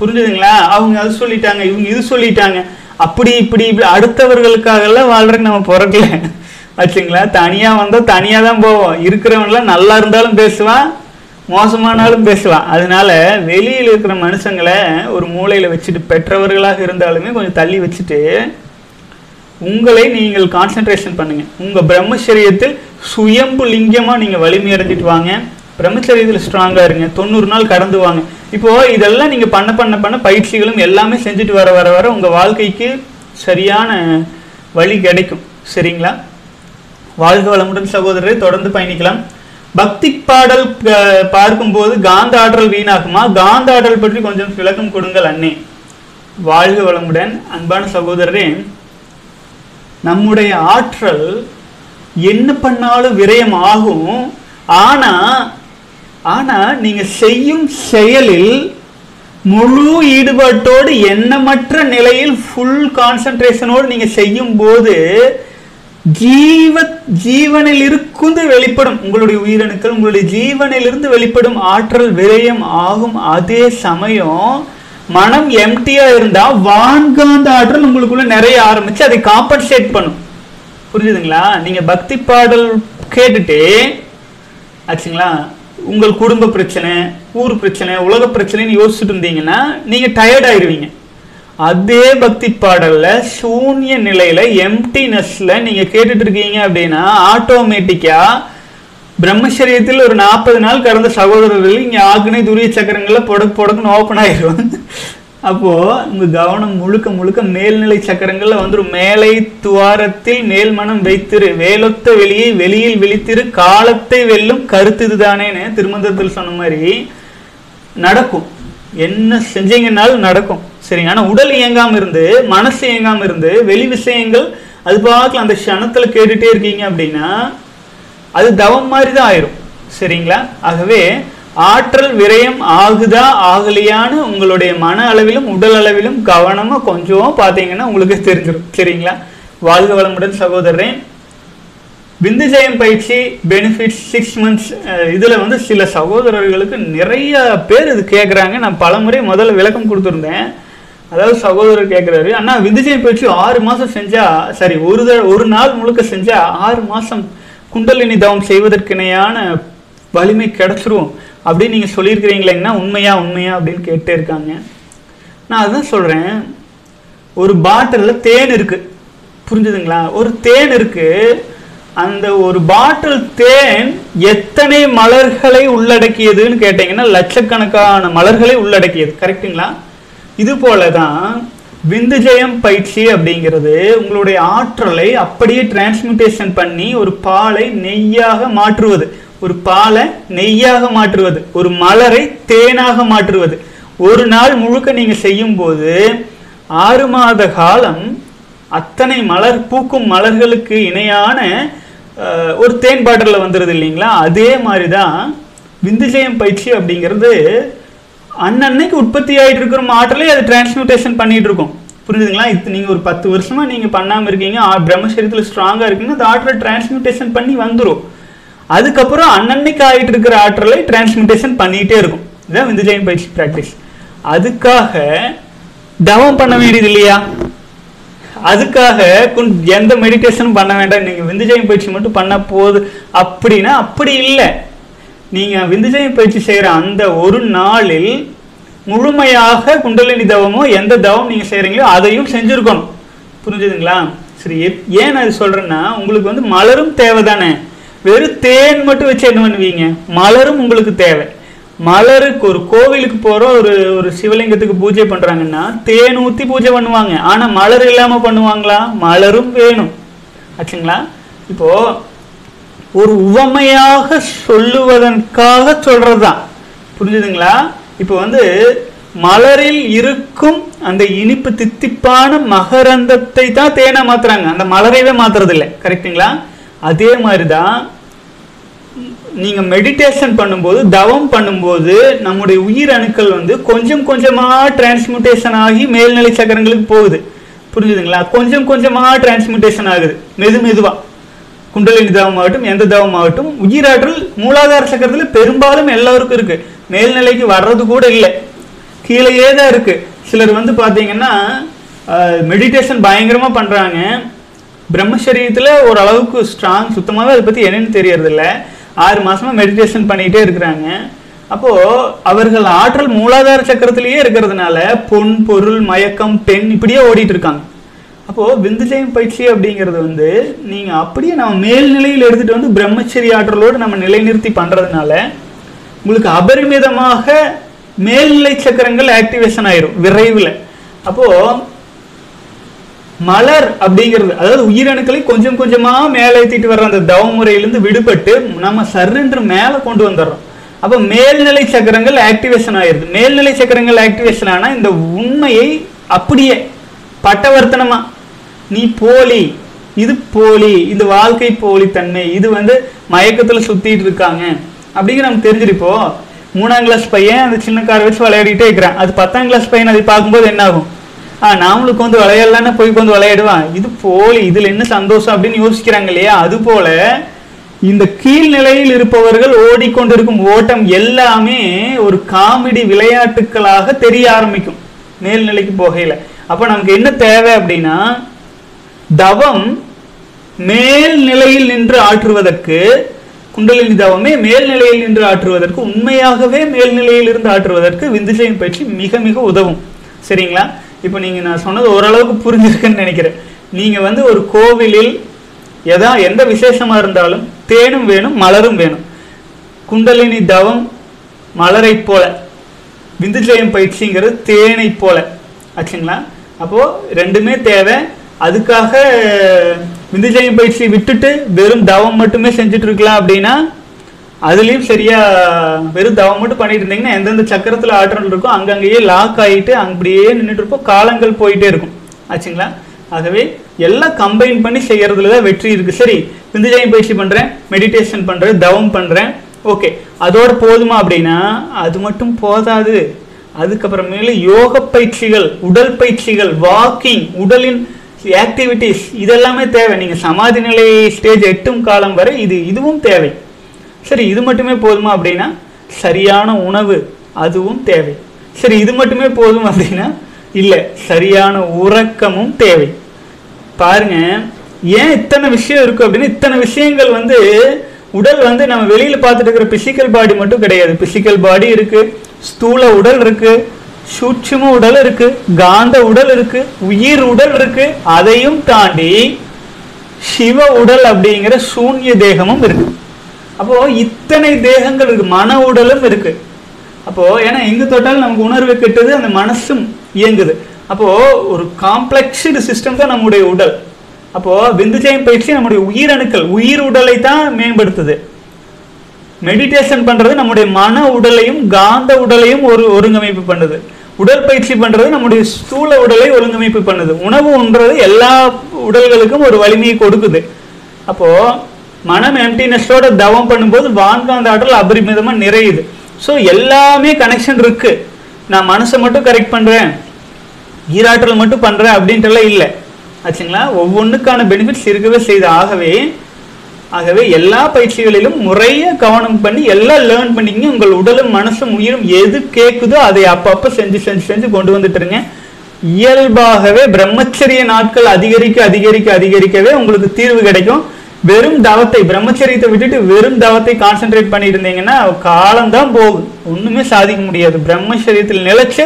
புரிஞ்சுதுங்களா? அவங்க அது சொல்லிட்டாங்க இவங்க இது சொல்லிட்டாங்க. அப்படி இப்படி இப்படி அடுத்தவர்களுக்காகலாம் வாழ்றதுக்கு நம்ம பிறக்கல. ஆச்சுங்களா தனியாக வந்தால் தனியாக தான் போவோம். இருக்கிறவன்லாம் நல்லா இருந்தாலும் பேசுவான் மோசமானாலும் பேசுவான். அதனால வெளியில் இருக்கிற மனுஷங்களை ஒரு மூளையில் வச்சுட்டு பெற்றவர்களாக இருந்தாலுமே கொஞ்சம் தள்ளி வச்சுட்டு உங்களை நீங்கள் கான்சென்ட்ரேஷன் பண்ணுங்க. உங்கள் பிரம்மச்சரியத்தில் சுயம்பு லிங்கமாக நீங்கள் வலிமை அடைஞ்சிட்டு வாங்க. பிரம்மச்சரியத்தில் ஸ்ட்ராங்காக இருங்க. தொண்ணூறு நாள் கடந்து வாங்க. இப்போ இதெல்லாம் நீங்கள் பண்ண பண்ண பண்ண பயிற்சிகளும் எல்லாமே செஞ்சுட்டு வர வர வர உங்கள் வாழ்க்கைக்கு சரியான வழி கிடைக்கும். சரிங்களா? வாழ்க வளமுடன் சகோதரரை தொடர்ந்து பயணிக்கலாம். பக்தி பாடல் பார்க்கும்போது காந்த ஆற்றல் வீணாகுமா காந்த ஆற்றல் பற்றி கொஞ்சம் விளக்கம் கொடுங்கள் அண்ணே. வாழ்க வளமுடன் அன்பான சகோதரரே நம்முடைய ஆற்றல் என்ன பண்ணாலும் விரயம் ஆகும். ஆனா ஆனா நீங்க செய்யும் செயலில் முழு ஈடுபாட்டோடு எண்ணமற்ற நிலையில் ஃபுல் கான்சென்ட்ரேஷனோடு நீங்க செய்யும் போது ஜீவ ஜீவனில் இருந்து வெளிப்படும் உங்களுடைய உயிரணுக்கள் உங்களுடைய ஜீவனிலிருந்து வெளிப்படும் ஆற்றல் விரயம் ஆகும். அதே சமயம் மனம் எம்டியா இருந்தா வான்காந்த ஆற்றல் உங்களுக்குள்ள நிறைய ஆரம்பிச்சு அதை காம்பன்சேட் பண்ணும். புரிஞ்சுதுங்களா? நீங்க பக்தி பாடல் கேட்டுட்டு ஆச்சுங்களா? உங்கள் குடும்ப பிரச்சனை ஊர் பிரச்சனை உலக பிரச்சனைன்னு யோசிச்சுட்டு இருந்தீங்கன்னா நீங்க டயர்ட் ஆயிருவீங்க. அதே பக்தி பாடல்ல சூன்ய நிலையில எம்டினஸ்ல நீங்க கேட்டுட்டு இருக்கீங்க அப்படின்னா ஆட்டோமேட்டிக்கா பிரம்மச்சரியத்தில் ஒரு நாற்பது நாள் கடந்த சகோதரர்கள் இங்கே ஆக்னை துரிய சக்கரங்களில் புடக்கு புடக்குன்னு ஓப்பன் ஆயிரும். அப்போ இந்த கவனம் முழுக்க முழுக்க மேல்நிலை சக்கரங்களில் வந்துடும் மேலை துவாரத்தில் மேல்மனம் வைத்திரு. வேலொத்த வெளியை வெளியில் விழித்திரு. காலத்தை வெல்லும் கருத்து இதுதானேன்னு திருமந்திரத்தில் சொன்ன மாதிரி நடக்கும். என்ன செஞ்சீங்கன்னாலும் நடக்கும். சரிங்க? ஆனால் உடல் இயங்காமல் இருந்து மனசு இயங்காமல் இருந்து வெளி விஷயங்கள் அது பார்க்கல அந்த க்ஷணத்தில் கேட்டுகிட்டே இருக்கீங்க அப்படின்னா அது தவம் மாதிரி தான் ஆயிரும். சரிங்களா? ஆகவே ஆற்றல் விரயம் ஆகுதா ஆகலையான்னு உங்களுடைய மன அளவிலும் உடல் அளவிலும் கவனமாக கொஞ்சம் பார்த்தீங்கன்னா உங்களுக்கு தெரிஞ்சிடும் சரிங்களா? வாழ்க வளமுடன் விந்து விந்துஜயம் பயிற்சி பெனிஃபிட்ஸ் சிக்ஸ் மந்த்ஸ் இதில் வந்து சில சகோதரர்களுக்கு நிறைய பேர் இது கேட்குறாங்க நான் பலமுறை முதல்ல விளக்கம் கொடுத்துருந்தேன். அதாவது சகோதரர் கேட்குறாரு ஆனால் விந்துஜயம் பயிற்சி ஆறு மாதம் செஞ்சால் சரி ஒரு த ஒரு நாள் முழுக்க செஞ்சால் ஆறு மாதம் குண்டலினி தவம் செய்வதற்கிணையான வலிமை கிடைச்சிரும். அப்படின்னு நீங்கள் சொல்லியிருக்கிறீங்களேங்கன்னா உண்மையா உண்மையா அப்படின்னு கேட்டே இருக்காங்க. நான் அதுதான் சொல்கிறேன் ஒரு பாட்டிலில் தேன் இருக்குது புரிஞ்சுதுங்களா? ஒரு தேன் இருக்குது அந்த ஒரு பாட்டில் தேன் எத்தனை மலர்களை உள்ளடக்கியதுன்னு கேட்டீங்கன்னா லட்சக்கணக்கான மலர்களை உள்ளடக்கியது. கரெக்ட்டுங்களா? இது போல தான் விந்துஜயம் பயிற்சி அப்படிங்கிறது உங்களுடைய ஆற்றலை அப்படியே டிரான்ஸ்மிட்டேஷன் பண்ணி ஒரு பாலை நெய்யாக மாற்றுவது. ஒரு பாலை நெய்யாக மாற்றுவது. ஒரு மலரை தேனாக மாற்றுவது. ஒரு நாள் முழுக்க நீங்கள் செய்யும்போது ஆறு மாத காலம் அத்தனை மலர் பூக்கும் மலர்களுக்கு இணையான ஒரு தேன் பாட்டிலில் வந்துடுது இல்லைங்களா? அதே மாதிரி தான் விந்துஜயம் பயிற்சி அப்படிங்கிறது அன்னன்னைக்கு உற்பத்தி ஆகிட்டு இருக்கிற மாற்றலே அது டிரான்ஸ்மியூட்டேஷன் பண்ணிட்டு இருக்கும். புரிஞ்சுதுங்களா? இது நீங்கள் ஒரு பத்து வருஷமாக நீங்கள் பண்ணாமல் இருக்கீங்க ஆ, ஸ்ட்ராங்காக இருக்கீங்கன்னா அந்த ஆற்றலை டிரான்ஸ்மியூட்டேஷன் பண்ணி வந்துடும் அதுக்கப்புறம் அன்னன்னைக்கு ஆகிட்டு இருக்கிற ஆற்றலை டிரான்ஸ்மியூட்டேஷன் பண்ணிகிட்டே இருக்கும். இதான் விந்துஜயம் பயிற்சி ப்ராக்டிஸ் அதுக்காக தவம் பண்ண வேண்டியது இல்லையா? அதுக்காக குன்- எந்த மெடிடேஷனும் பண்ண வேண்டாம். நீங்க விந்துஜயம் பயிற்சி மட்டும் பண்ண போகுது அப்படின்னா அப்படி இல்லை. நீங்க விந்துஜயம் பயிற்சி செய்யற அந்த ஒரு நாளில் முழுமையாக குண்டலினி தவமோ எந்த தவம் நீங்க செய்கிறீங்களோ அதையும் செஞ்சிருக்கணும். புரிஞ்சுதுங்களா? சரி ஏன் அது சொல்கிறேன்னா சொல்றேன்னா உங்களுக்கு வந்து மலரும் தேவை தானே. வெறும் தேன் மட்டும் வச்சு என்ன பண்ணுவீங்க? மலரும் உங்களுக்கு தேவை. மலருக்கு ஒரு கோவிலுக்கு போகிற ஒரு ஒரு சிவலிங்கத்துக்கு பூஜை பண்ணுறாங்கன்னா தேன் ஊற்றி பூஜை பண்ணுவாங்க. ஆனால் மலர் இல்லாமல் பண்ணுவாங்களா? மலரும் வேணும். ஆச்சுங்களா? இப்போ ஒரு உவமையாக சொல்லுவதற்காக சொல்றதுதான். புரிஞ்சுதுங்களா? இப்போ வந்து மலரில் இருக்கும் அந்த இனிப்பு தித்திப்பான மகரந்தத்தை தான் தேனை மாத்துறாங்க. அந்த மலரையவே மாத்துறது இல்லை கரெக்ட்டுங்களா? அதே மாதிரி தான் நீங்க மெடிடேஷன் பண்ணும்போது தவம் பண்ணும்போது நம்முடைய உயிர் அணுக்கள் வந்து கொஞ்சம் கொஞ்சமா டிரான்ஸ்மியூட்டேஷன் ஆகி மேல்நிலை சக்கரங்களுக்கு போகுது. புரிஞ்சுதுங்களா? கொஞ்சம் கொஞ்சமா டிரான்ஸ்மியூட்டேஷன் ஆகுது. மெது மெதுவா. குண்டலினி தவம் ஆகட்டும் எந்த தவம் ஆகட்டும் உயிராற்றல் மூலாதார சக்கரத்துல பெரும்பாலும் எல்லாருக்கும் இருக்கு. மேல்நிலைக்கு வர்றது கூட இல்லை. கீழேயே தான் இருக்கு. சிலர் வந்து பாத்தீங்கன்னா மெடிடேஷன் பயங்கரமா பண்றாங்க. பிரம்மச்சரியத்துல ஓரளவுக்கு ஸ்ட்ராங் சுத்தமாகவே அதை பற்றி என்னென்னு தெரியறதில்லை. ஆறு மாசமா மெடிடேஷன் பண்ணிட்டே இருக்கிறாங்க. அப்போ அவர்கள் ஆற்றல் மூலாதார சக்கரத்திலேயே இருக்கிறதுனால பொன் பொருள் மயக்கம் பெண் இப்படியே ஓடிட்டு இருக்காங்க. அப்போ விந்துஜயம் பயிற்சி அப்படிங்கிறது வந்து நீங்க அப்படியே நம்ம மேல்நிலையில் எடுத்துட்டு வந்து பிரம்மச்சரிய ஆற்றலோடு நம்ம நிலைநிறுத்தி பண்றதுனால உங்களுக்கு அபரிமிதமாக மேல்நிலை சக்கரங்கள் ஆக்டிவேஷன் ஆயிரும் விரைவில். அப்போ மலர் அப்படிங்கிறது அதாவது உயிரணுக்களை கொஞ்சம் கொஞ்சமா மேலே ஏற்றிட்டு வர்ற அந்த தவ முறையிலிருந்து விடுபட்டு நம்ம சர்ரென்று மேலே கொண்டு வந்துடுறோம். அப்போ மேல்நிலை சக்கரங்கள் ஆக்டிவேஷன் ஆயிருது மேல்நிலை சக்கரங்கள் ஆக்டிவேஷன் ஆனால் இந்த உண்மையை அப்படியே பட்டவர்த்தனமா நீ போலி இது போலி இந்த வாழ்க்கை போலித்தன்மை இது வந்து மயக்கத்தில் சுத்திட்டு இருக்காங்க. அப்படிங்கிற நமக்கு தெரிஞ்சிருப்போம். மூணாம் கிளாஸ் பையன் அந்த சின்ன காரை வச்சு விளையாடிட்டே இருக்கிறான். அது பத்தாம் கிளாஸ் பையன் அதை பார்க்கும்போது என்ன ஆகும் ஆ நாமளுக்கு வந்து விளையாடலான்னு போய் வந்து விளையாடுவான். இது போலி இதுல என்ன சந்தோஷம் அப்படின்னு யோசிக்கிறாங்க இல்லையா? அது போல இந்த கீழ்நிலையில் இருப்பவர்கள் ஓடிக்கொண்டிருக்கும் ஓட்டம் எல்லாமே ஒரு காமெடி விளையாட்டுக்களாக தெரிய ஆரம்பிக்கும். மேல்நிலைக்கு போகையில. அப்ப நமக்கு என்ன தேவை அப்படின்னா தவம் மேல் நிலையில் நின்று ஆற்றுவதற்கு குண்டலினி தவமே மேல்நிலையில் நின்று ஆற்றுவதற்கு உண்மையாகவே மேல்நிலையில் இருந்து ஆற்றுவதற்கு விந்துஜயம் பயிற்சி மிக மிக உதவும். சரிங்களா? இப்போ நீங்கள் நான் சொன்னது ஓரளவுக்கு புரிஞ்சிருக்குன்னு நினைக்கிறேன். நீங்கள் வந்து ஒரு கோவிலில் எதா எந்த விசேஷமாக இருந்தாலும் தேனும் வேணும் மலரும் வேணும். குண்டலினி தவம் மலரை போல. விந்துஜயம் பயிற்சிங்கிறது தேனை போல. ஆச்சுங்களா? அப்போது ரெண்டுமே தேவை. அதுக்காக விந்துஜயம் பயிற்சி விட்டுட்டு வெறும் தவம் மட்டுமே செஞ்சுட்டு இருக்கலாம் அப்படின்னா அதுலேயும் சரியா வெறும் தவம் மட்டும் பண்ணிட்டு இருந்தீங்கன்னா எந்தெந்த சக்கரத்தில் ஆற்றல் இருக்கோ அங்கங்கேயே லாக் ஆகிட்டு அப்படியே நின்றுட்டு இருப்போம். காலங்கள் போயிட்டே இருக்கும். ஆச்சுங்களா? ஆகவே எல்லாம் கம்பைன் பண்ணி செய்கிறதுல தான் வெற்றி இருக்குது சரி விந்துஜயம் பயிற்சி பண்ணுறேன் மெடிடேஷன் பண்ணுறேன் தவம் பண்ணுறேன் ஓகே அதோட போதுமா அப்படின்னா அது மட்டும் போதாது. அதுக்கப்புறமேலு யோக பயிற்சிகள் உடல் பயிற்சிகள் வாக்கிங் உடலின் ஆக்டிவிட்டீஸ் இதெல்லாமே தேவை. நீங்கள் சமாதி நிலை ஸ்டேஜ் எட்டும் காலம் வரை இது இதுவும் தேவை. சரி இது மட்டுமே போதுமா அப்படின்னா சரியான உணவு அதுவும் தேவை. சரி இது மட்டுமே போதும் அப்படின்னா இல்லை சரியான உறக்கமும் தேவை. பாருங்க ஏன் இத்தனை விஷயம் இருக்கு அப்படின்னா இத்தனை விஷயங்கள் வந்து உடல் வந்து நம்ம வெளியில் பார்த்துட்டு இருக்கிற பிசிக்கல் பாடி மட்டும் கிடையாது. பிசிக்கல் பாடி இருக்கு ஸ்தூல உடல் இருக்கு சூட்சும உடல் இருக்கு காந்த உடல் இருக்கு உயிர் உடல் இருக்கு அதையும் தாண்டி சிவ உடல் அப்படிங்கிற சூன்ய தேகமும் இருக்கு. அப்போ இத்தனை தேகங்கள் இருக்கு மன உடலும் இருக்கு. அப்போ ஏன்னா எங்கு தொட்டாலும் நமக்கு உணர்வு கெட்டது அந்த மனசும் இயங்குது. அப்போ ஒரு காம்ப்ளெக்ஸ்டு சிஸ்டம் தான் நம்முடைய உடல். அப்போ விந்துஜயம் பயிற்சி நம்முடைய உயிரணுக்கள் உயிர் உடலை தான் மேம்படுத்துது. மெடிடேஷன் பண்றது நம்முடைய மன உடலையும் காந்த உடலையும் ஒரு ஒருங்கமைப்பு பண்ணுது. உடற்பயிற்சி பண்றது நம்முடைய ஸ்தூல உடலை ஒருங்கமைப்பு பண்ணுது. உணவு உண்றது எல்லா உடல்களுக்கும் ஒரு வலிமையை கொடுக்குது. அப்போ மனம் எம்டினஸோட தவம் பண்ணும்போது வான்காந்த ஆற்றல் அபரிமிதமாக நிறையுது. ஸோ எல்லாமே கனெக்ஷன் இருக்கு. நான் மனசை மட்டும் கரெக்ட் பண்றேன். ஈராற்றல் மட்டும் பண்றேன் அப்படின்ட்டுலாம் இல்லை. ஆச்சுங்களா? ஒவ்வொன்றுக்கான பெனிஃபிட்ஸ் இருக்கவே செய்து ஆகவே ஆகவே எல்லா பயிற்சிகளிலும் முறைய கவனம் பண்ணி எல்லாம் லேர்ன் பண்ணிக்கிங்க உங்கள் உடலும் மனசும் உயிரும் எது கேட்குதோ அதை அப்பப்போ செஞ்சு செஞ்சு செஞ்சு கொண்டு வந்துட்டுருங்க இயல்பாகவே பிரம்மச்சரிய நாட்கள் அதிகரிக்க அதிகரிக்க அதிகரிக்கவே உங்களுக்கு தீர்வு கிடைக்கும். வெறும் தவத்தை பிரம்மச்சரியத்தை விட்டுட்டு வெறும் தவத்தை கான்சென்ட்ரேட் பண்ணிட்டு இருந்தீங்கன்னா காலம்தான் போகும் ஒன்றுமே சாதிக்க முடியாது. பிரம்மச்சரியத்தில் நிலைச்சு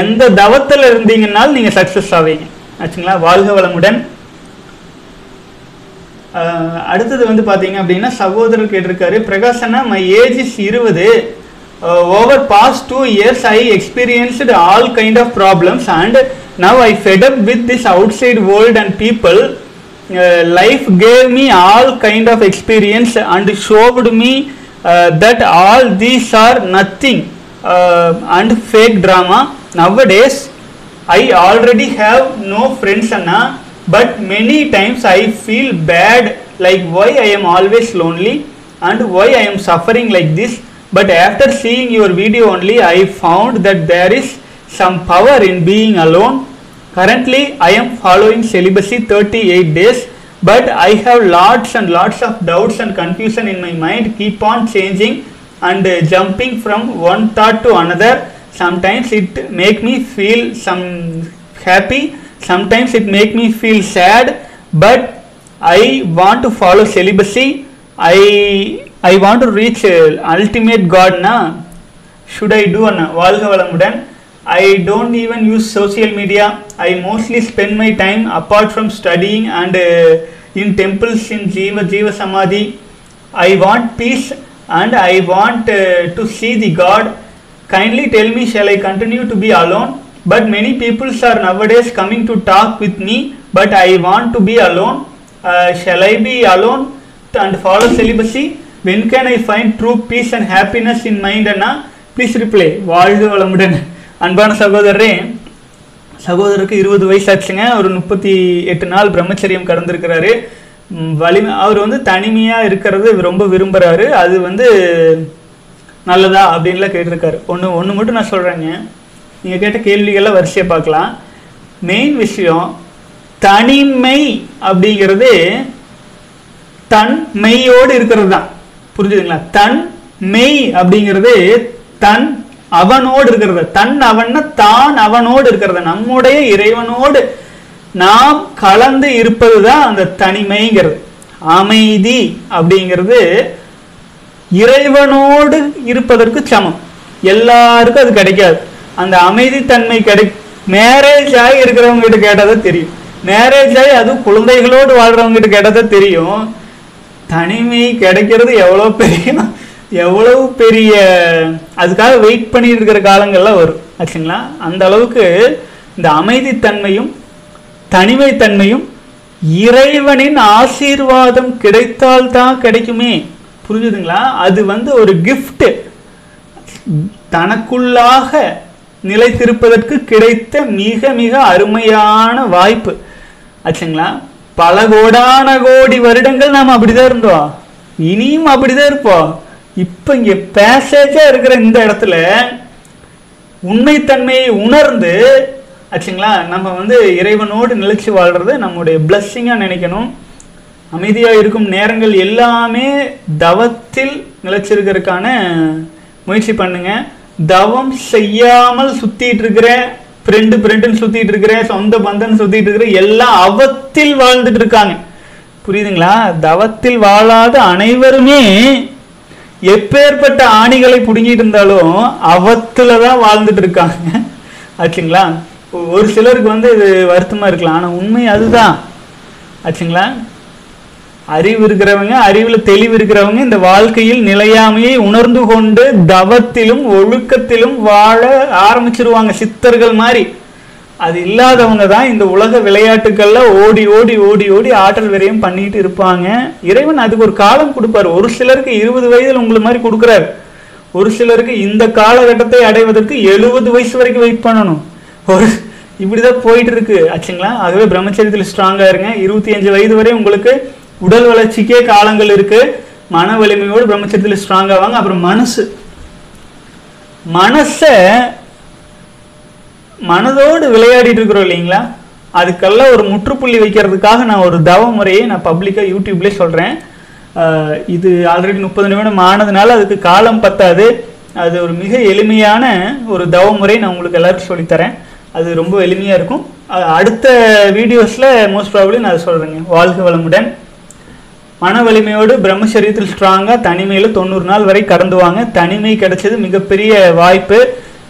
எந்த தவத்தில் இருந்தீங்கன்னாலும் நீங்கள் சக்ஸஸ் ஆவீங்க. ஆச்சுங்களா? வாழ்க வளமுடன். அடுத்தது வந்து பார்த்தீங்க அப்படின்னா சகோதரர் கேட்டிருக்காரு பிரகாசனா மை ஏஜ் இஸ் இருபது. Over past two years I experienced all kind of problems and now I fed up with this outside world and people Uh, life gave me all kind of experience and showed me uh, that all these are nothing uh, and fake drama. Nowadays i already have no friends anna but many times i feel bad like why i am always lonely and why i am suffering like this. But after seeing your video only i found that there is some power in being alone. currently I am following celibacy 38 days but I have lots and lots of doubts and confusion in my mind keep on changing and uh, jumping from one thought to another sometimes it make me feel some happy sometimes it make me feel sad but i want to follow celibacy i i want to reach uh, ultimate god na should i do an வாழ்க வளமுடன் i don't even use social media i mostly spend my time apart from studying and uh, in temples in jiva jiva samadhi i want peace and i want uh, to see the god kindly tell me shall i continue to be alone but many people are nowadays coming to talk with me but i want to be alone uh, shall i be alone and follow celibacy when can i find true peace and happiness in mind Anna please reply வாழ்க வளமுடன் அன்பான சகோதரரே சகோதரருக்கு இருபது வயசாச்சுங்க. ஒரு முப்பத்தி எட்டு நாள் பிரம்மச்சரியம் கடந்திருக்கிறாரு. வலிமை அவர் வந்து தனிமையாக இருக்கிறது ரொம்ப விரும்புகிறாரு அது வந்து நல்லதா அப்படின்லாம் கேட்டிருக்காரு. ஒன்று ஒன்று மட்டும் நான் சொல்கிறேங்க நீங்கள் கேட்ட கேள்விகளை வரிசையாக பார்க்கலாம். மெயின் விஷயம் தனிமை அப்படிங்கிறது தன் மெய்யோடு இருக்கிறது தான் புரிஞ்சுதுங்களா? தன் மெய் அப்படிங்கிறது தன் அவனோடு இருக்கிறது தன் அவன்னா தான் அவனோடு இருக்கிறது நம்முடைய இறைவனோடு நாம் கலந்து இருப்பது தான் அந்த தனிமைங்கிறது. அமைதி அப்படிங்கிறது இறைவனோடு இருப்பதற்கு சமம். எல்லாருக்கும் அது கிடைக்காது. அந்த அமைதித்தன்மை கிடை மேரேஜ் ஆகி இருக்கிறவங்க கிட்ட கேட்டாதான் தெரியும். மேரேஜ் ஆகி அதுவும் குழந்தைகளோடு வாழ்கிறவங்க கிட்ட கேட்டாதான் தெரியும். தனிமை கிடைக்கிறது எவ்வளோ பெரிய எவ்வளவு பெரிய அதுக்காக வெயிட் பண்ணிட்டு இருக்கிற காலங்கள்லாம் வரும் ஆச்சுங்களா? அந்த அளவுக்கு இந்த அமைதித்தன்மையும் தனிமைத்தன்மையும் இறைவனின் ஆசீர்வாதம் கிடைத்தால் தான் கிடைக்குமே. புரிஞ்சுதுங்களா? அது வந்து ஒரு கிஃப்ட்டு தனக்குள்ளாக நிலைத்திருப்பதற்கு கிடைத்த மிக மிக அருமையான வாய்ப்பு. ஆச்சுங்களா? பல கோடான கோடி வருடங்கள் நாம் அப்படிதான் இருந்தோம். இனியும் அப்படிதான் இருப்போம். இப்போ இங்க பேசேஜா இருக்கிற இந்த இடத்துல உண்மைத்தன்மையை உணர்ந்து ஆச்சுங்களா? நம்ம வந்து இறைவனோடு நிலச்சி வாழ்றது நம்முடைய பிளஸ்ஸிங்காக நினைக்கணும். அமைதியாக இருக்கும் நேரங்கள் எல்லாமே தவத்தில் நிலச்சிருக்கிறதுக்கான முயற்சி பண்ணுங்க. தவம் செய்யாமல் சுத்திட்டு இருக்கிற ஃப்ரெண்டு ஃப்ரெண்டுன்னு சுத்திட்டு இருக்கிற சொந்த பந்தன் சுத்திட்டு இருக்கிற எல்லாம் அவத்தில் வாழ்ந்துட்டு இருக்காங்க. புரியுதுங்களா? தவத்தில் வாழாத அனைவருமே எப்பேற்பட்ட ஆணிகளை பிடுங்கிட்டு இருந்தாலும் அவத்துல தான் வாழ்ந்துட்டு இருக்காங்க. ஆச்சுங்களா? ஒரு சிலருக்கு வந்து இது வருத்தமா இருக்கலாம். ஆனா உண்மை அதுதான். ஆச்சுங்களா? அறிவு இருக்கிறவங்க அறிவுல தெளிவு இருக்கிறவங்க இந்த வாழ்க்கையில் நிலையாமையை உணர்ந்து கொண்டு தவத்திலும் ஒழுக்கத்திலும் வாழ ஆரம்பிச்சிருவாங்க சித்தர்கள் மாதிரி. அது இல்லாதவங்க தான் இந்த உலக விளையாட்டுக்கள்ல ஓடி ஓடி ஓடி ஓடி ஆற்றல் விரயம் பண்ணிட்டு இருப்பாங்க. இறைவன் அதுக்கு ஒரு காலம் கொடுப்பாரு. ஒரு சிலருக்கு இருபது வயதில் உங்களை மாதிரி கொடுக்குறாரு. ஒரு சிலருக்கு இந்த காலகட்டத்தை அடைவதற்கு எழுபது வயசு வரைக்கும் வெயிட் பண்ணணும். ஒரு இப்படிதான் போயிட்டு இருக்கு. ஆச்சுங்களா? ஆகவே பிரம்மச்சரியத்தில் ஸ்ட்ராங்கா இருங்க. இருபத்தி அஞ்சு வயது வரை உங்களுக்கு உடல் வளர்ச்சிக்கே காலங்கள் இருக்கு. மன வலிமையோடு பிரம்மச்சரியத்தில் ஸ்ட்ராங்காவாங்க அப்புறம் மனசு. மனசை மனதோடு விளையாடிட்டு இருக்கிறோம் இல்லைங்களா? அதுக்கெல்லாம் ஒரு முற்றுப்புள்ளி வைக்கிறதுக்காக நான் ஒரு தவ முறையை நான் பப்ளிக்காக யூடியூப்லேயே சொல்கிறேன் இது ஆல்ரெடி முப்பது நிமிடம் ஆனதுனால அதுக்கு காலம் பத்தாது. அது ஒரு மிக எளிமையான ஒரு தவ முறை நான் உங்களுக்கு எல்லாருக்கும் சொல்லித்தரேன் அது ரொம்ப எளிமையாக இருக்கும். அடுத்த வீடியோஸில் மோஸ்ட் ப்ராப்ளி நான் அதை சொல்கிறேங்க வாழ்க வளமுடன். மன வலிமையோடு பிரம்மச்சரியத்தில் ஸ்ட்ராங்காக தனிமையில் தொண்ணூறு நாள் வரை கடந்து வாங்க. தனிமை கிடைச்சது மிகப்பெரிய வாய்ப்பு.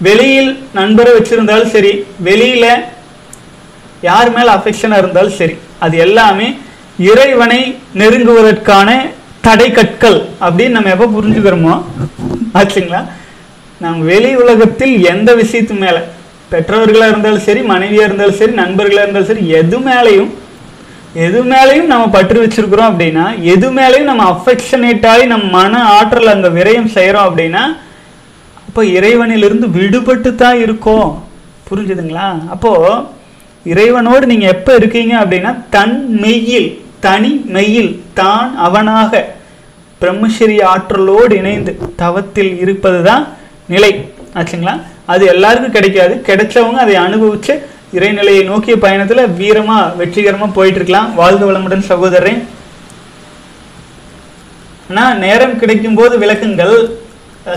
வெளியில் நண்பரை வச்சிருந்தாலும் சரி வெளியில யார் மேல அஃபெக்ஷனாக இருந்தாலும் சரி அது எல்லாமே இறைவனை நெருங்குவதற்கான தடை கற்கள் அப்படின்னு நம்ம எப்போ புரிஞ்சுக்கிறோமோ? ஆச்சுங்களா நம்ம வெளி உலகத்தில் எந்த விஷயத்து மேல? பெற்றோர்களாக இருந்தாலும் சரி மனைவியாக இருந்தாலும் சரி நண்பர்களாக இருந்தாலும் சரி எது மேலேயும் எது மேலேயும் நம்ம பற்று வச்சிருக்கிறோம் அப்படின்னா எது மேலேயும் நம்ம அஃபெக்ஷனேட் ஆகி நம்ம மன ஆற்றல் அங்கே விரயம் செய்கிறோம் அப்படின்னா அப்போ இறைவனிலிருந்து விடுபட்டு தான் இருக்கோம். புரிஞ்சுதுங்களா? அப்போ இறைவனோடு நீங்க எப்போ இருக்கீங்க அப்படின்னா தன் மெய்யில் தனி மெய்யில் தான் அவனாக பிரம்மஸ்ரீ ஆற்றலோடு இணைந்து தவத்தில் இருப்பது தான் நிலை. ஆச்சுங்களா? அது எல்லாருக்கும் கிடைக்காது. கிடைச்சவங்க அதை அனுபவிச்சு இறைநிலையை நோக்கிய பயணத்துல வீரமா வெற்றிகரமாக போயிட்டு இருக்கலாம் வாழ்க வளமுடன் சகோதரன் ஆனால் நேரம் கிடைக்கும் போது விளக்குங்கள்.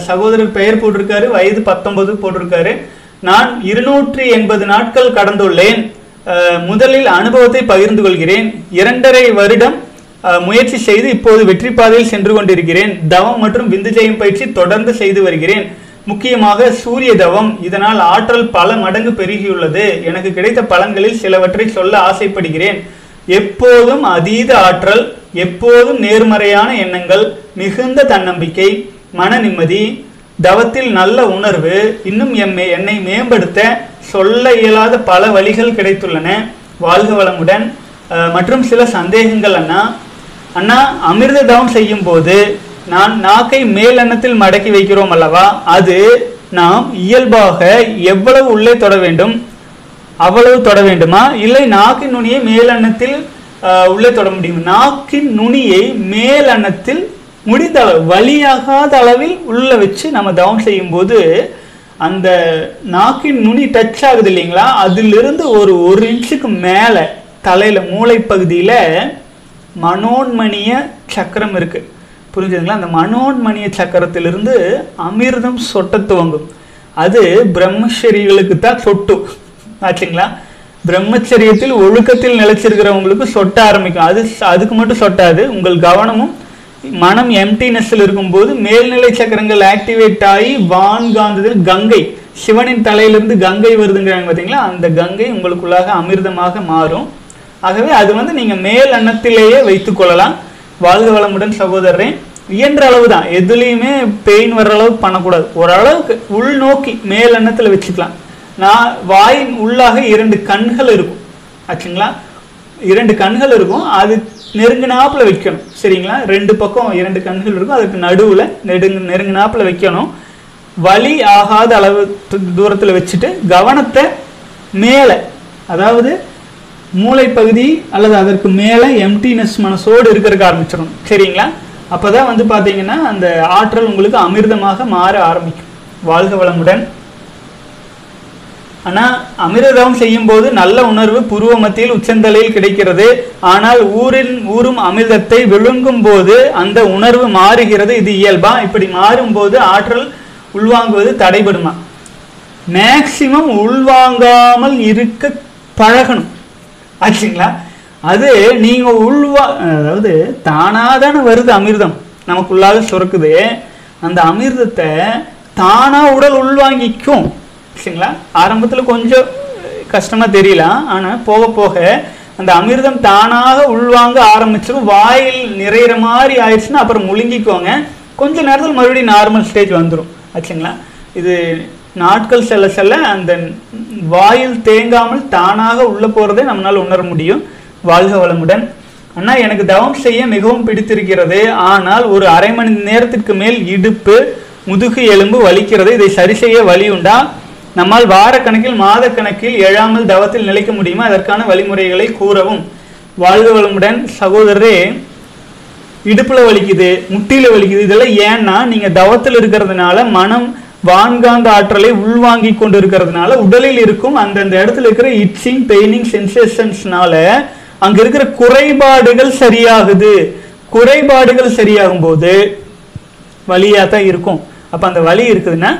சகோதரர் பெயர் போட்டிருக்காரு வயது பத்தொன்பது போட்டிருக்காரு. நான் இருநூற்றி எண்பது நாட்கள் கடந்துள்ளேன். முதலில் அனுபவத்தை பகிர்ந்து கொள்கிறேன். இரண்டரை வருடம் முயற்சி செய்து இப்போது வெற்றி பாதையில் சென்று கொண்டிருக்கிறேன். தவம் மற்றும் விந்துஜயம் பயிற்சி தொடர்ந்து செய்து வருகிறேன். முக்கியமாக சூரிய தவம். இதனால் ஆற்றல் பல மடங்கு பெருகியுள்ளது. எனக்கு கிடைத்த பலன்களில் சிலவற்றை சொல்ல ஆசைப்படுகிறேன். எப்போதும் அதீத ஆற்றல் எப்போதும் நேர்மறையான எண்ணங்கள் மிகுந்த தன்னம்பிக்கை மன நிம்மதி தவத்தில் நல்ல உணர்வு இன்னும் எம்மை என்னை மேம்படுத்த சொல்ல இயலாத பல வழிகள் கிடைத்துள்ளன. வாழ்க வளமுடன். மற்றும் சில சந்தேகங்கள் அண்ணா. அண்ணா அமிர்த தவம் செய்யும் போது நான் நாக்கை மேலெண்ணத்தில் மடக்கி வைக்கிறோம் அல்லவா? அது நாம் இயல்பாக எவ்வளவு உள்ளே தொட வேண்டும்? அவ்வளவு தொட வேண்டுமா? இல்லை நாக்கின் நுனியை மேல் உள்ளே தொட முடியும்? நாக்கின் நுனியை மேல் முடிந்த அளவு வழியாகாத அளவில் உள்ள வச்சு நம்ம தவம் செய்யும்போது அந்த நாக்கின் நுனி டச் ஆகுது இல்லைங்களா? அதிலிருந்து ஒரு ஒரு இன்ச்சுக்கு மேலே தலையில் மூளை மனோன்மணிய சக்கரம் இருக்கு. புரிஞ்சுதுங்களா? அந்த மனோன்மணிய சக்கரத்திலிருந்து அமிர்தம் சொட்ட துவங்கும். அது பிரம்மச்சரிகளுக்கு தான் சொட்டும் ஆச்சுங்களா? பிரம்மச்சரியத்தில் ஒழுக்கத்தில் நிலைச்சிருக்கிறவங்களுக்கு சொட்ட ஆரம்பிக்கும். அது அதுக்கு மட்டும் சொட்டாது. உங்கள் கவனமும் மனம் எம்டினஸ்ல இருக்கும்போது மேல்நிலை சக்கரங்கள் ஆக்டிவேட் ஆகி வான்காந்ததில் கங்கை சிவனின் தலையிலிருந்து கங்கை வருதுங்கிறாங்க பார்த்தீங்களா? அந்த கங்கை உங்களுக்குள்ளாக அமிர்தமாக மாறும். ஆகவே அது வந்து நீங்கள் மேல் எண்ணத்திலேயே வைத்து கொள்ளலாம். வாழ்க வளமுடன் சகோதரரே இயன்ற அளவு தான் எதுலேயுமே பெயின் வர்ற அளவுக்கு பண்ணக்கூடாது. ஓரளவுக்கு உள்நோக்கி மேல் எண்ணத்தில் வச்சுக்கலாம். நான் வாயின் உள்ளாக இரண்டு கண்கள் இருக்கும். ஆச்சுங்களா? இரண்டு கண்கள் இருக்கும். அது நெருங்கினாப்பில் வைக்கணும். சரிங்களா? ரெண்டு பக்கம் இரண்டு கண்கள் இருக்கும். அதுக்கு நடுவில் நெடுங்கு நெருங்கினாப்பில் வைக்கணும். வலி ஆகாத அளவு தூரத்தில் வச்சுட்டு கவனத்தை மேலே அதாவது மூளை பகுதி அல்லது அதற்கு மேலே எம்டினஸ் மனசோடு இருக்கிறதுக்கு ஆரம்பிச்சிடணும். சரிங்களா? அப்போ தான் வந்து பார்த்தீங்கன்னா அந்த ஆற்றல் உங்களுக்கு அமிர்தமாக மாற ஆரம்பிக்கும். வாழ்க வளமுடன். ஆனால் அமிர்தம் செய்யும் போது நல்ல உணர்வு புருவ மத்தியில் உச்சந்தலையில் கிடைக்கிறது. ஆனால் ஊரின் ஊரும் அமிர்தத்தை விழுங்கும் போது அந்த உணர்வு மாறுகிறது. இது இயல்பா? இப்படி மாறும்போது ஆற்றல் உள்வாங்குவது தடைபடுமா? மேக்சிமம் உள்வாங்காமல் இருக்க பழகணும். ஆச்சுங்களா அது நீங்கள் உள்வா அதாவது தானாதானே வருது அமிர்தம். நமக்குள்ளாக சுரக்குது. அந்த அமிர்தத்தை தானா உடல் உள்வாங்கிக்கும். சரிங்களா? ஆரம்பத்தில் கொஞ்சம் கஷ்டமாக தெரியலாம் ஆனால் போக போக அந்த அமிர்தம் தானாக உள்வாங்க ஆரம்பிச்சிடும் வாயில் நிறையிற மாதிரி ஆயிடுச்சுன்னா அப்புறம் முழுங்கிக்கோங்க. கொஞ்ச நேரத்தில் மறுபடியும் நார்மல் ஸ்டேஜ் வந்துடும் ஆச்சுங்களா? இது நாட்கள் செல்ல செல்ல அந்த வாயில் தேங்காமல் தானாக உள்ளே போகிறதே நம்மளால் உணர முடியும். வாழ்க வளமுடன். அண்ணா எனக்கு தவம் செய்ய மிகவும் பிடித்திருக்கிறது. ஆனால் ஒரு அரை மணி நேரத்திற்கு மேல் இடுப்பு முதுகு எலும்பு வலிக்கிறது. இதை சரி செய்ய வழி உண்டா? நம்மால் வாரக்கணக்கில் மாதக்கணக்கில் எழாமல் தவத்தில் நிலைக்க முடியுமா? அதற்கான வழிமுறைகளை கூறவும். வாழ்க வளமுடன். சகோதரரே இடுப்பில் வலிக்குது முட்டியில் வலிக்குது. இதெல்லாம் ஏன்னா நீங்கள் தவத்தில் இருக்கிறதுனால மனம் வான்காந்த ஆற்றலை உள்வாங்கி கொண்டு இருக்கிறதுனால உடலில் இருக்கும் அந்தந்த இடத்துல இருக்கிற இட்சிங் பெயினிங் சென்சேஷன்ஸ்னால அங்கே இருக்கிற குறைபாடுகள் சரியாகுது. குறைபாடுகள் சரியாகும் போது வழியாக தான் இருக்கும். அப்போ அந்த வலி இருக்குதுன்னா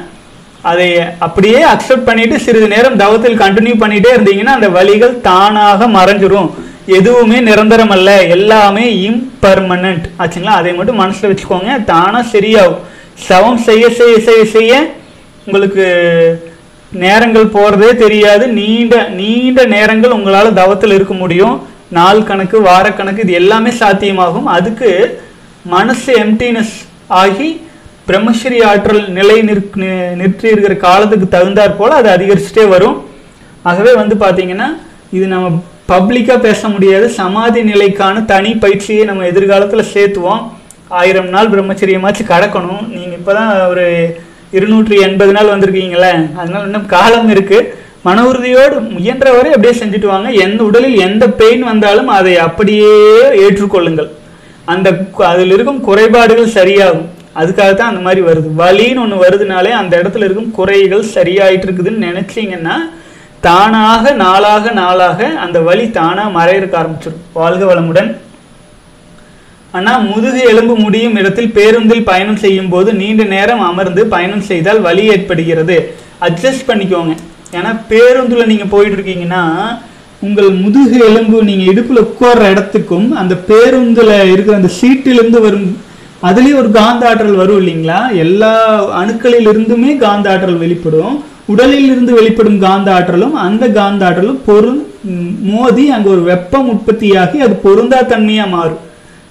அதை அப்படியே அக்செப்ட் பண்ணிட்டு சிறிது நேரம் தவத்தில் கண்டினியூ பண்ணிட்டே இருந்தீங்கன்னா அந்த வழிகள் தானாக மறைஞ்சிரும். எதுவுமே நிரந்தரம் அல்ல. எல்லாமே இம்பர்மனன்ட் ஆச்சுங்களா? அதை மட்டும் மனசில் வச்சுக்கோங்க. தானாக சரியாகும். சவம் செய்ய செய்ய செய்ய செய்ய உங்களுக்கு நேரங்கள் போகிறதே தெரியாது. நீண்ட நீண்ட நேரங்கள் உங்களால் தவத்தில் இருக்க முடியும். நாள் கணக்கு வாரக்கணக்கு இது எல்லாமே சாத்தியமாகும். அதுக்கு மனசு எம்டினஸ் ஆகி பிரம்மஸ்ரீ ஆற்றல் நிலை நிற்க நி- நிறுத்தி இருக்கிற காலத்துக்கு தகுந்தாற் போல் அது அதிகரிச்சுட்டே வரும். ஆகவே வந்து பார்த்தீங்கன்னா இது நம்ம பப்ளிக்காக பேச முடியாது. சமாதி நிலைக்கான தனி பயிற்சியை நம்ம எதிர்காலத்தில் சேர்த்துவோம். ஆயிரம் நாள் பிரம்மச்சரியமாச்சு கடக்கணும். நீங்கள் இப்போ தான் ஒரு இருநூற்றி எண்பது நாள் வந்திருக்கீங்களே அதனால் இன்னும் காலம் இருக்குது மன உறுதியோடு முயன்றவரை அப்படியே செஞ்சுட்டு வாங்க. எந்த உடலில் எந்த பெயின் வந்தாலும் அதை அப்படியே ஏற்றுக்கொள்ளுங்கள். அந்த அதில் இருக்கும் குறைபாடுகள் சரியாகும். அதுக்காக தான் அந்த மாதிரி வருது. வலின்னு ஒன்று வருதுனாலே அந்த இடத்துல இருக்கும் குறைகள் சரியாயிட்டு இருக்குதுன்னு நினைச்சீங்கன்னா தானாக நாளாக நாளாக அந்த வலி தானாக மறையிறக்க ஆரம்பிச்சிடும். வாழ்க வளமுடன். ஆனால் முதுகு எலும்பு முடியும் இடத்தில் பேருந்தில் பயணம் செய்யும் போது நீண்ட நேரம் அமர்ந்து பயணம் செய்தால் வலி ஏற்படுகிறது. அட்ஜஸ்ட் பண்ணிக்கோங்க. ஏன்னா பேருந்தில் நீங்கள் போயிட்டு இருக்கீங்கன்னா உங்கள் முதுகு எலும்பு நீங்கள் இடுப்பில் உட்கார்ற இடத்துக்கும் அந்த பேருந்தில் இருக்கிற அந்த சீட்டிலிருந்து வரும் அதுலேயும் ஒரு காந்த ஆற்றல் வரும் இல்லைங்களா? எல்லா அணுக்களிலிருந்துமே காந்த ஆற்றல் வெளிப்படும். உடலில் இருந்து வெளிப்படும் காந்த ஆற்றலும் அந்த காந்த ஆற்றலும் பொருள் மோதி அங்கே ஒரு வெப்பம் உற்பத்தியாகி அது பொருந்தா தன்மையாக மாறும்.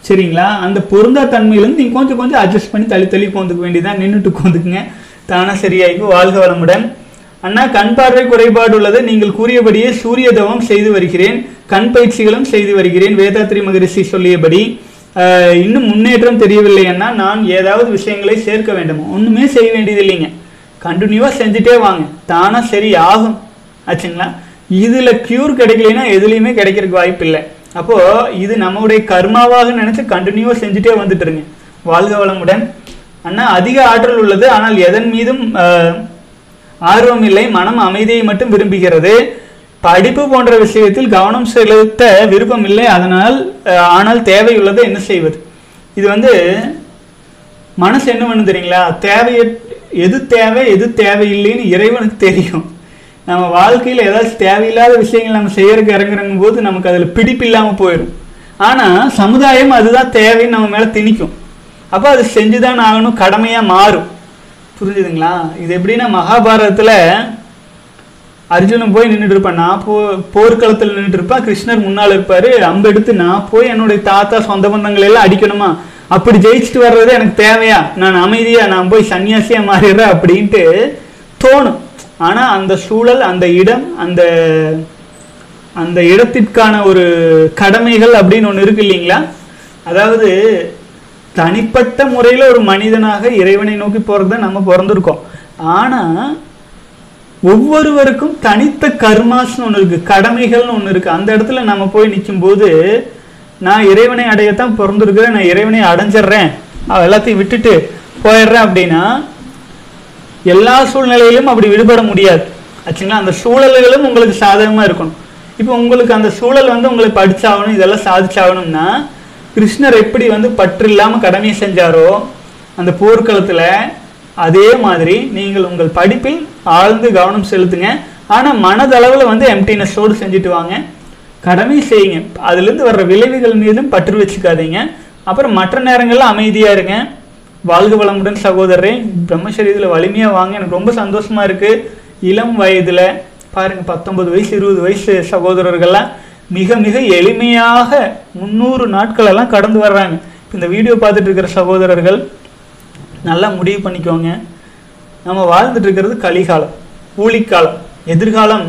சரிங்களா? அந்த பொருந்தா தன்மையிலிருந்து நீங்கள் கொஞ்சம் கொஞ்சம் அட்ஜஸ்ட் பண்ணி தள்ளி தள்ளி போந்துக்க வேண்டியதான் நின்றுட்டு போந்துக்குங்க தானே சரியாயிக்கும் வாழ்க வளமுடன். அண்ணா கண் பார்வை குறைபாடு உள்ளது நீங்கள் கூறியபடியே சூரிய தவம் செய்து வருகிறேன். கண் பயிற்சிகளும் செய்து வருகிறேன். வேதாத்ரி மகரிஷி சொல்லியபடி. இன்னும் முன்னேற்றம் தெரியவில்லைன்னா நான் ஏதாவது விஷயங்களை சேர்க்க வேண்டுமா? ஒன்றுமே செய்ய வேண்டியது இல்லைங்க. கண்டினியூவாக செஞ்சுட்டே வாங்க. தானாக சரி ஆகும். ஆச்சுங்களா? இதில் க்யூர் கிடைக்கலைன்னா எதுலேயுமே கிடைக்கிறதுக்கு வாய்ப்பு இல்லை. அப்போது இது நம்மளுடைய கர்மாவாக நினச்சி கண்டினியூவாக செஞ்சுட்டே வந்துட்டுருங்க. வாழ்க வளமுடன். அண்ணா அதிக ஆற்றல் உள்ளது. ஆனால் எதன் மீதும் ஆர்வம் இல்லை. மனம் அமைதியை மட்டும் விரும்புகிறது. படிப்பு போன்ற விஷயத்தில் கவனம் செலுத்த விருப்பம் இல்லை அதனால் ஆனால் தேவையுள்ளதை என்ன செய்வது? இது வந்து மனசு என்ன பண்ணு தெரியுங்களா? தேவைய எது தேவை எது தேவையில்லைன்னு இறைவனுக்கு தெரியும். நம்ம வாழ்க்கையில் ஏதாச்சும் தேவையில்லாத விஷயங்கள் நம்ம செய்யறதுக்கு இறங்குறங்கும் போது நமக்கு அதில் பிடிப்பு இல்லாமல் போயிடும். ஆனால் சமுதாயம் அதுதான் தேவைன்னு நம்ம மேலே திணிக்கும். அப்போ அது செஞ்சுதான் ஆகணும் கடமையாக மாறும். புரிஞ்சுதுங்களா? இது எப்படின்னா மகாபாரதத்தில் அர்ஜுனன் போய் நின்றுட்டு இருப்பான். நான் போ போர்க்களத்தில் நின்றுட்டு இருப்பான். கிருஷ்ணர் முன்னால் இருப்பாரு. அம்பெடுத்து நான் போய் என்னுடைய தாத்தா சொந்த பந்தங்கள் எல்லாம் அடிக்கணுமா? அப்படி ஜெயிச்சுட்டு வர்றது எனக்கு தேவையா? நான் அமைதியா நான் போய் சன்னியாசியா மாறிடுறேன் அப்படின்ட்டு தோணும். ஆனா அந்த சூழல் அந்த இடம் அந்த அந்த இடத்திற்கான ஒரு கடமைகள் அப்படின்னு ஒன்று இருக்கு இல்லைங்களா? அதாவது தனிப்பட்ட முறையில் ஒரு மனிதனாக இறைவனை நோக்கி போகிறது தான் நம்ம பிறந்திருக்கோம். ஆனால் ஒவ்வொருவருக்கும் தனித்த கர்மாஸ்னு ஒன்று இருக்கு கடமைகள்னு ஒன்று இருக்கு. அந்த இடத்துல நம்ம போய் நிற்கும்போது நான் இறைவனை அடையத்தான் பிறந்திருக்கிறேன் நான் இறைவனை அடைஞ்சிடுறேன். எல்லாத்தையும் விட்டுட்டு போயிடுறேன் அப்படின்னா எல்லா சூழ்நிலையிலும் அப்படி விடுபட முடியாது. ஆச்சுங்களா? அந்த சூழல்களும் உங்களுக்கு சாதகமாக இருக்கணும். இப்போ உங்களுக்கு அந்த சூழல் வந்து உங்களை படிச்சாகணும் இதெல்லாம் சாதிச்சாகணும்னா கிருஷ்ணர் எப்படி வந்து பற்று இல்லாமல் கடமையை செஞ்சாரோ அந்த போர்க்களத்தில் அதே மாதிரி நீங்கள் உங்கள் படிப்பில் ஆழ்ந்து கவனம் செலுத்துங்க. ஆனால் மனதளவில் வந்து எம்டினஸோடு செஞ்சுட்டு வாங்க. கடமை செய்யுங்க. அதுலேருந்து வர்ற விளைவுகள் மீதும் பற்று வச்சுக்காதீங்க. அப்புறம் மற்ற நேரங்களில் அமைதியாக இருங்க. வாழ்க வளமுடன் சகோதரரே பிரம்மசரீரத்தில் வலிமையாக வாங்க. எனக்கு ரொம்ப சந்தோஷமாக இருக்குது இளம் வயதில் பாருங்க பத்தொன்பது வயசு இருபது வயசு சகோதரர்கள்லாம் மிக மிக எளிமையாக முந்நூறு நாட்களெல்லாம் கடந்து வர்றாங்க. இந்த வீடியோ பார்த்துட்டு இருக்கிற சகோதரர்கள் நல்லா முடிவு பண்ணிக்கோங்க. நம்ம வாழ்ந்துட்டு இருக்கிறது கலிகாலம் ஊழிக்காலம் எதிர்காலம்.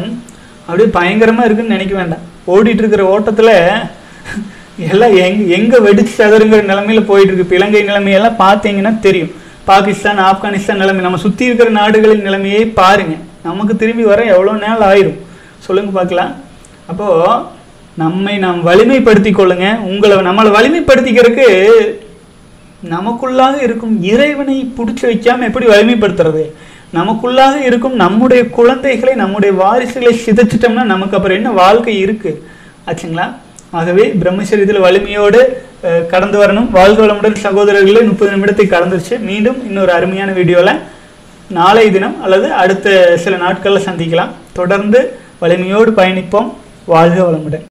அப்படியே பயங்கரமாக இருக்குன்னு நினைக்க வேண்டாம். ஓடிட்டு இருக்கிற ஓட்டத்தில் எல்லாம் எங் எங்கே வெடிச்சு சதறுங்கிற நிலமையில போயிட்டு இருக்கு இலங்கை நிலைமையெல்லாம் பார்த்தீங்கன்னா தெரியும். பாகிஸ்தான் ஆப்கானிஸ்தான் நிலைமை. நம்ம சுற்றி இருக்கிற நாடுகளின் நிலைமையை பாருங்க. நமக்கு திரும்பி வர எவ்வளோ நாள் ஆயிரும். சொல்லுங்க பார்க்கலாம். அப்போ நம்மை நாம் வலிமைப்படுத்தி கொள்ளுங்க. உங்களை நம்மளை வலிமைப்படுத்திக்கிறதுக்கு நமக்குள்ளாக இருக்கும் இறைவனை பிடிச்சி வைக்காமல் எப்படி வலிமைப்படுத்துறது? நமக்குள்ளாக இருக்கும் நம்முடைய குழந்தைகளை நம்முடைய வாரிசுகளை சிதைச்சிட்டோம்னா நமக்கு அப்புறம் என்ன வாழ்க்கை இருக்கு? ஆச்சுங்களா? ஆகவே பிரம்மச்சரியத்தில் வலிமையோடு கடந்து வரணும். வாழ்க வளமுடன் சகோதரர்களே முப்பது நிமிடத்தை கடந்துருச்சு. மீண்டும் இன்னொரு அருமையான வீடியோவில் நாளை தினம் அல்லது அடுத்த சில நாட்களில் சந்திக்கலாம். தொடர்ந்து வலிமையோடு பயணிப்போம். வாழ்க வளமுடன்.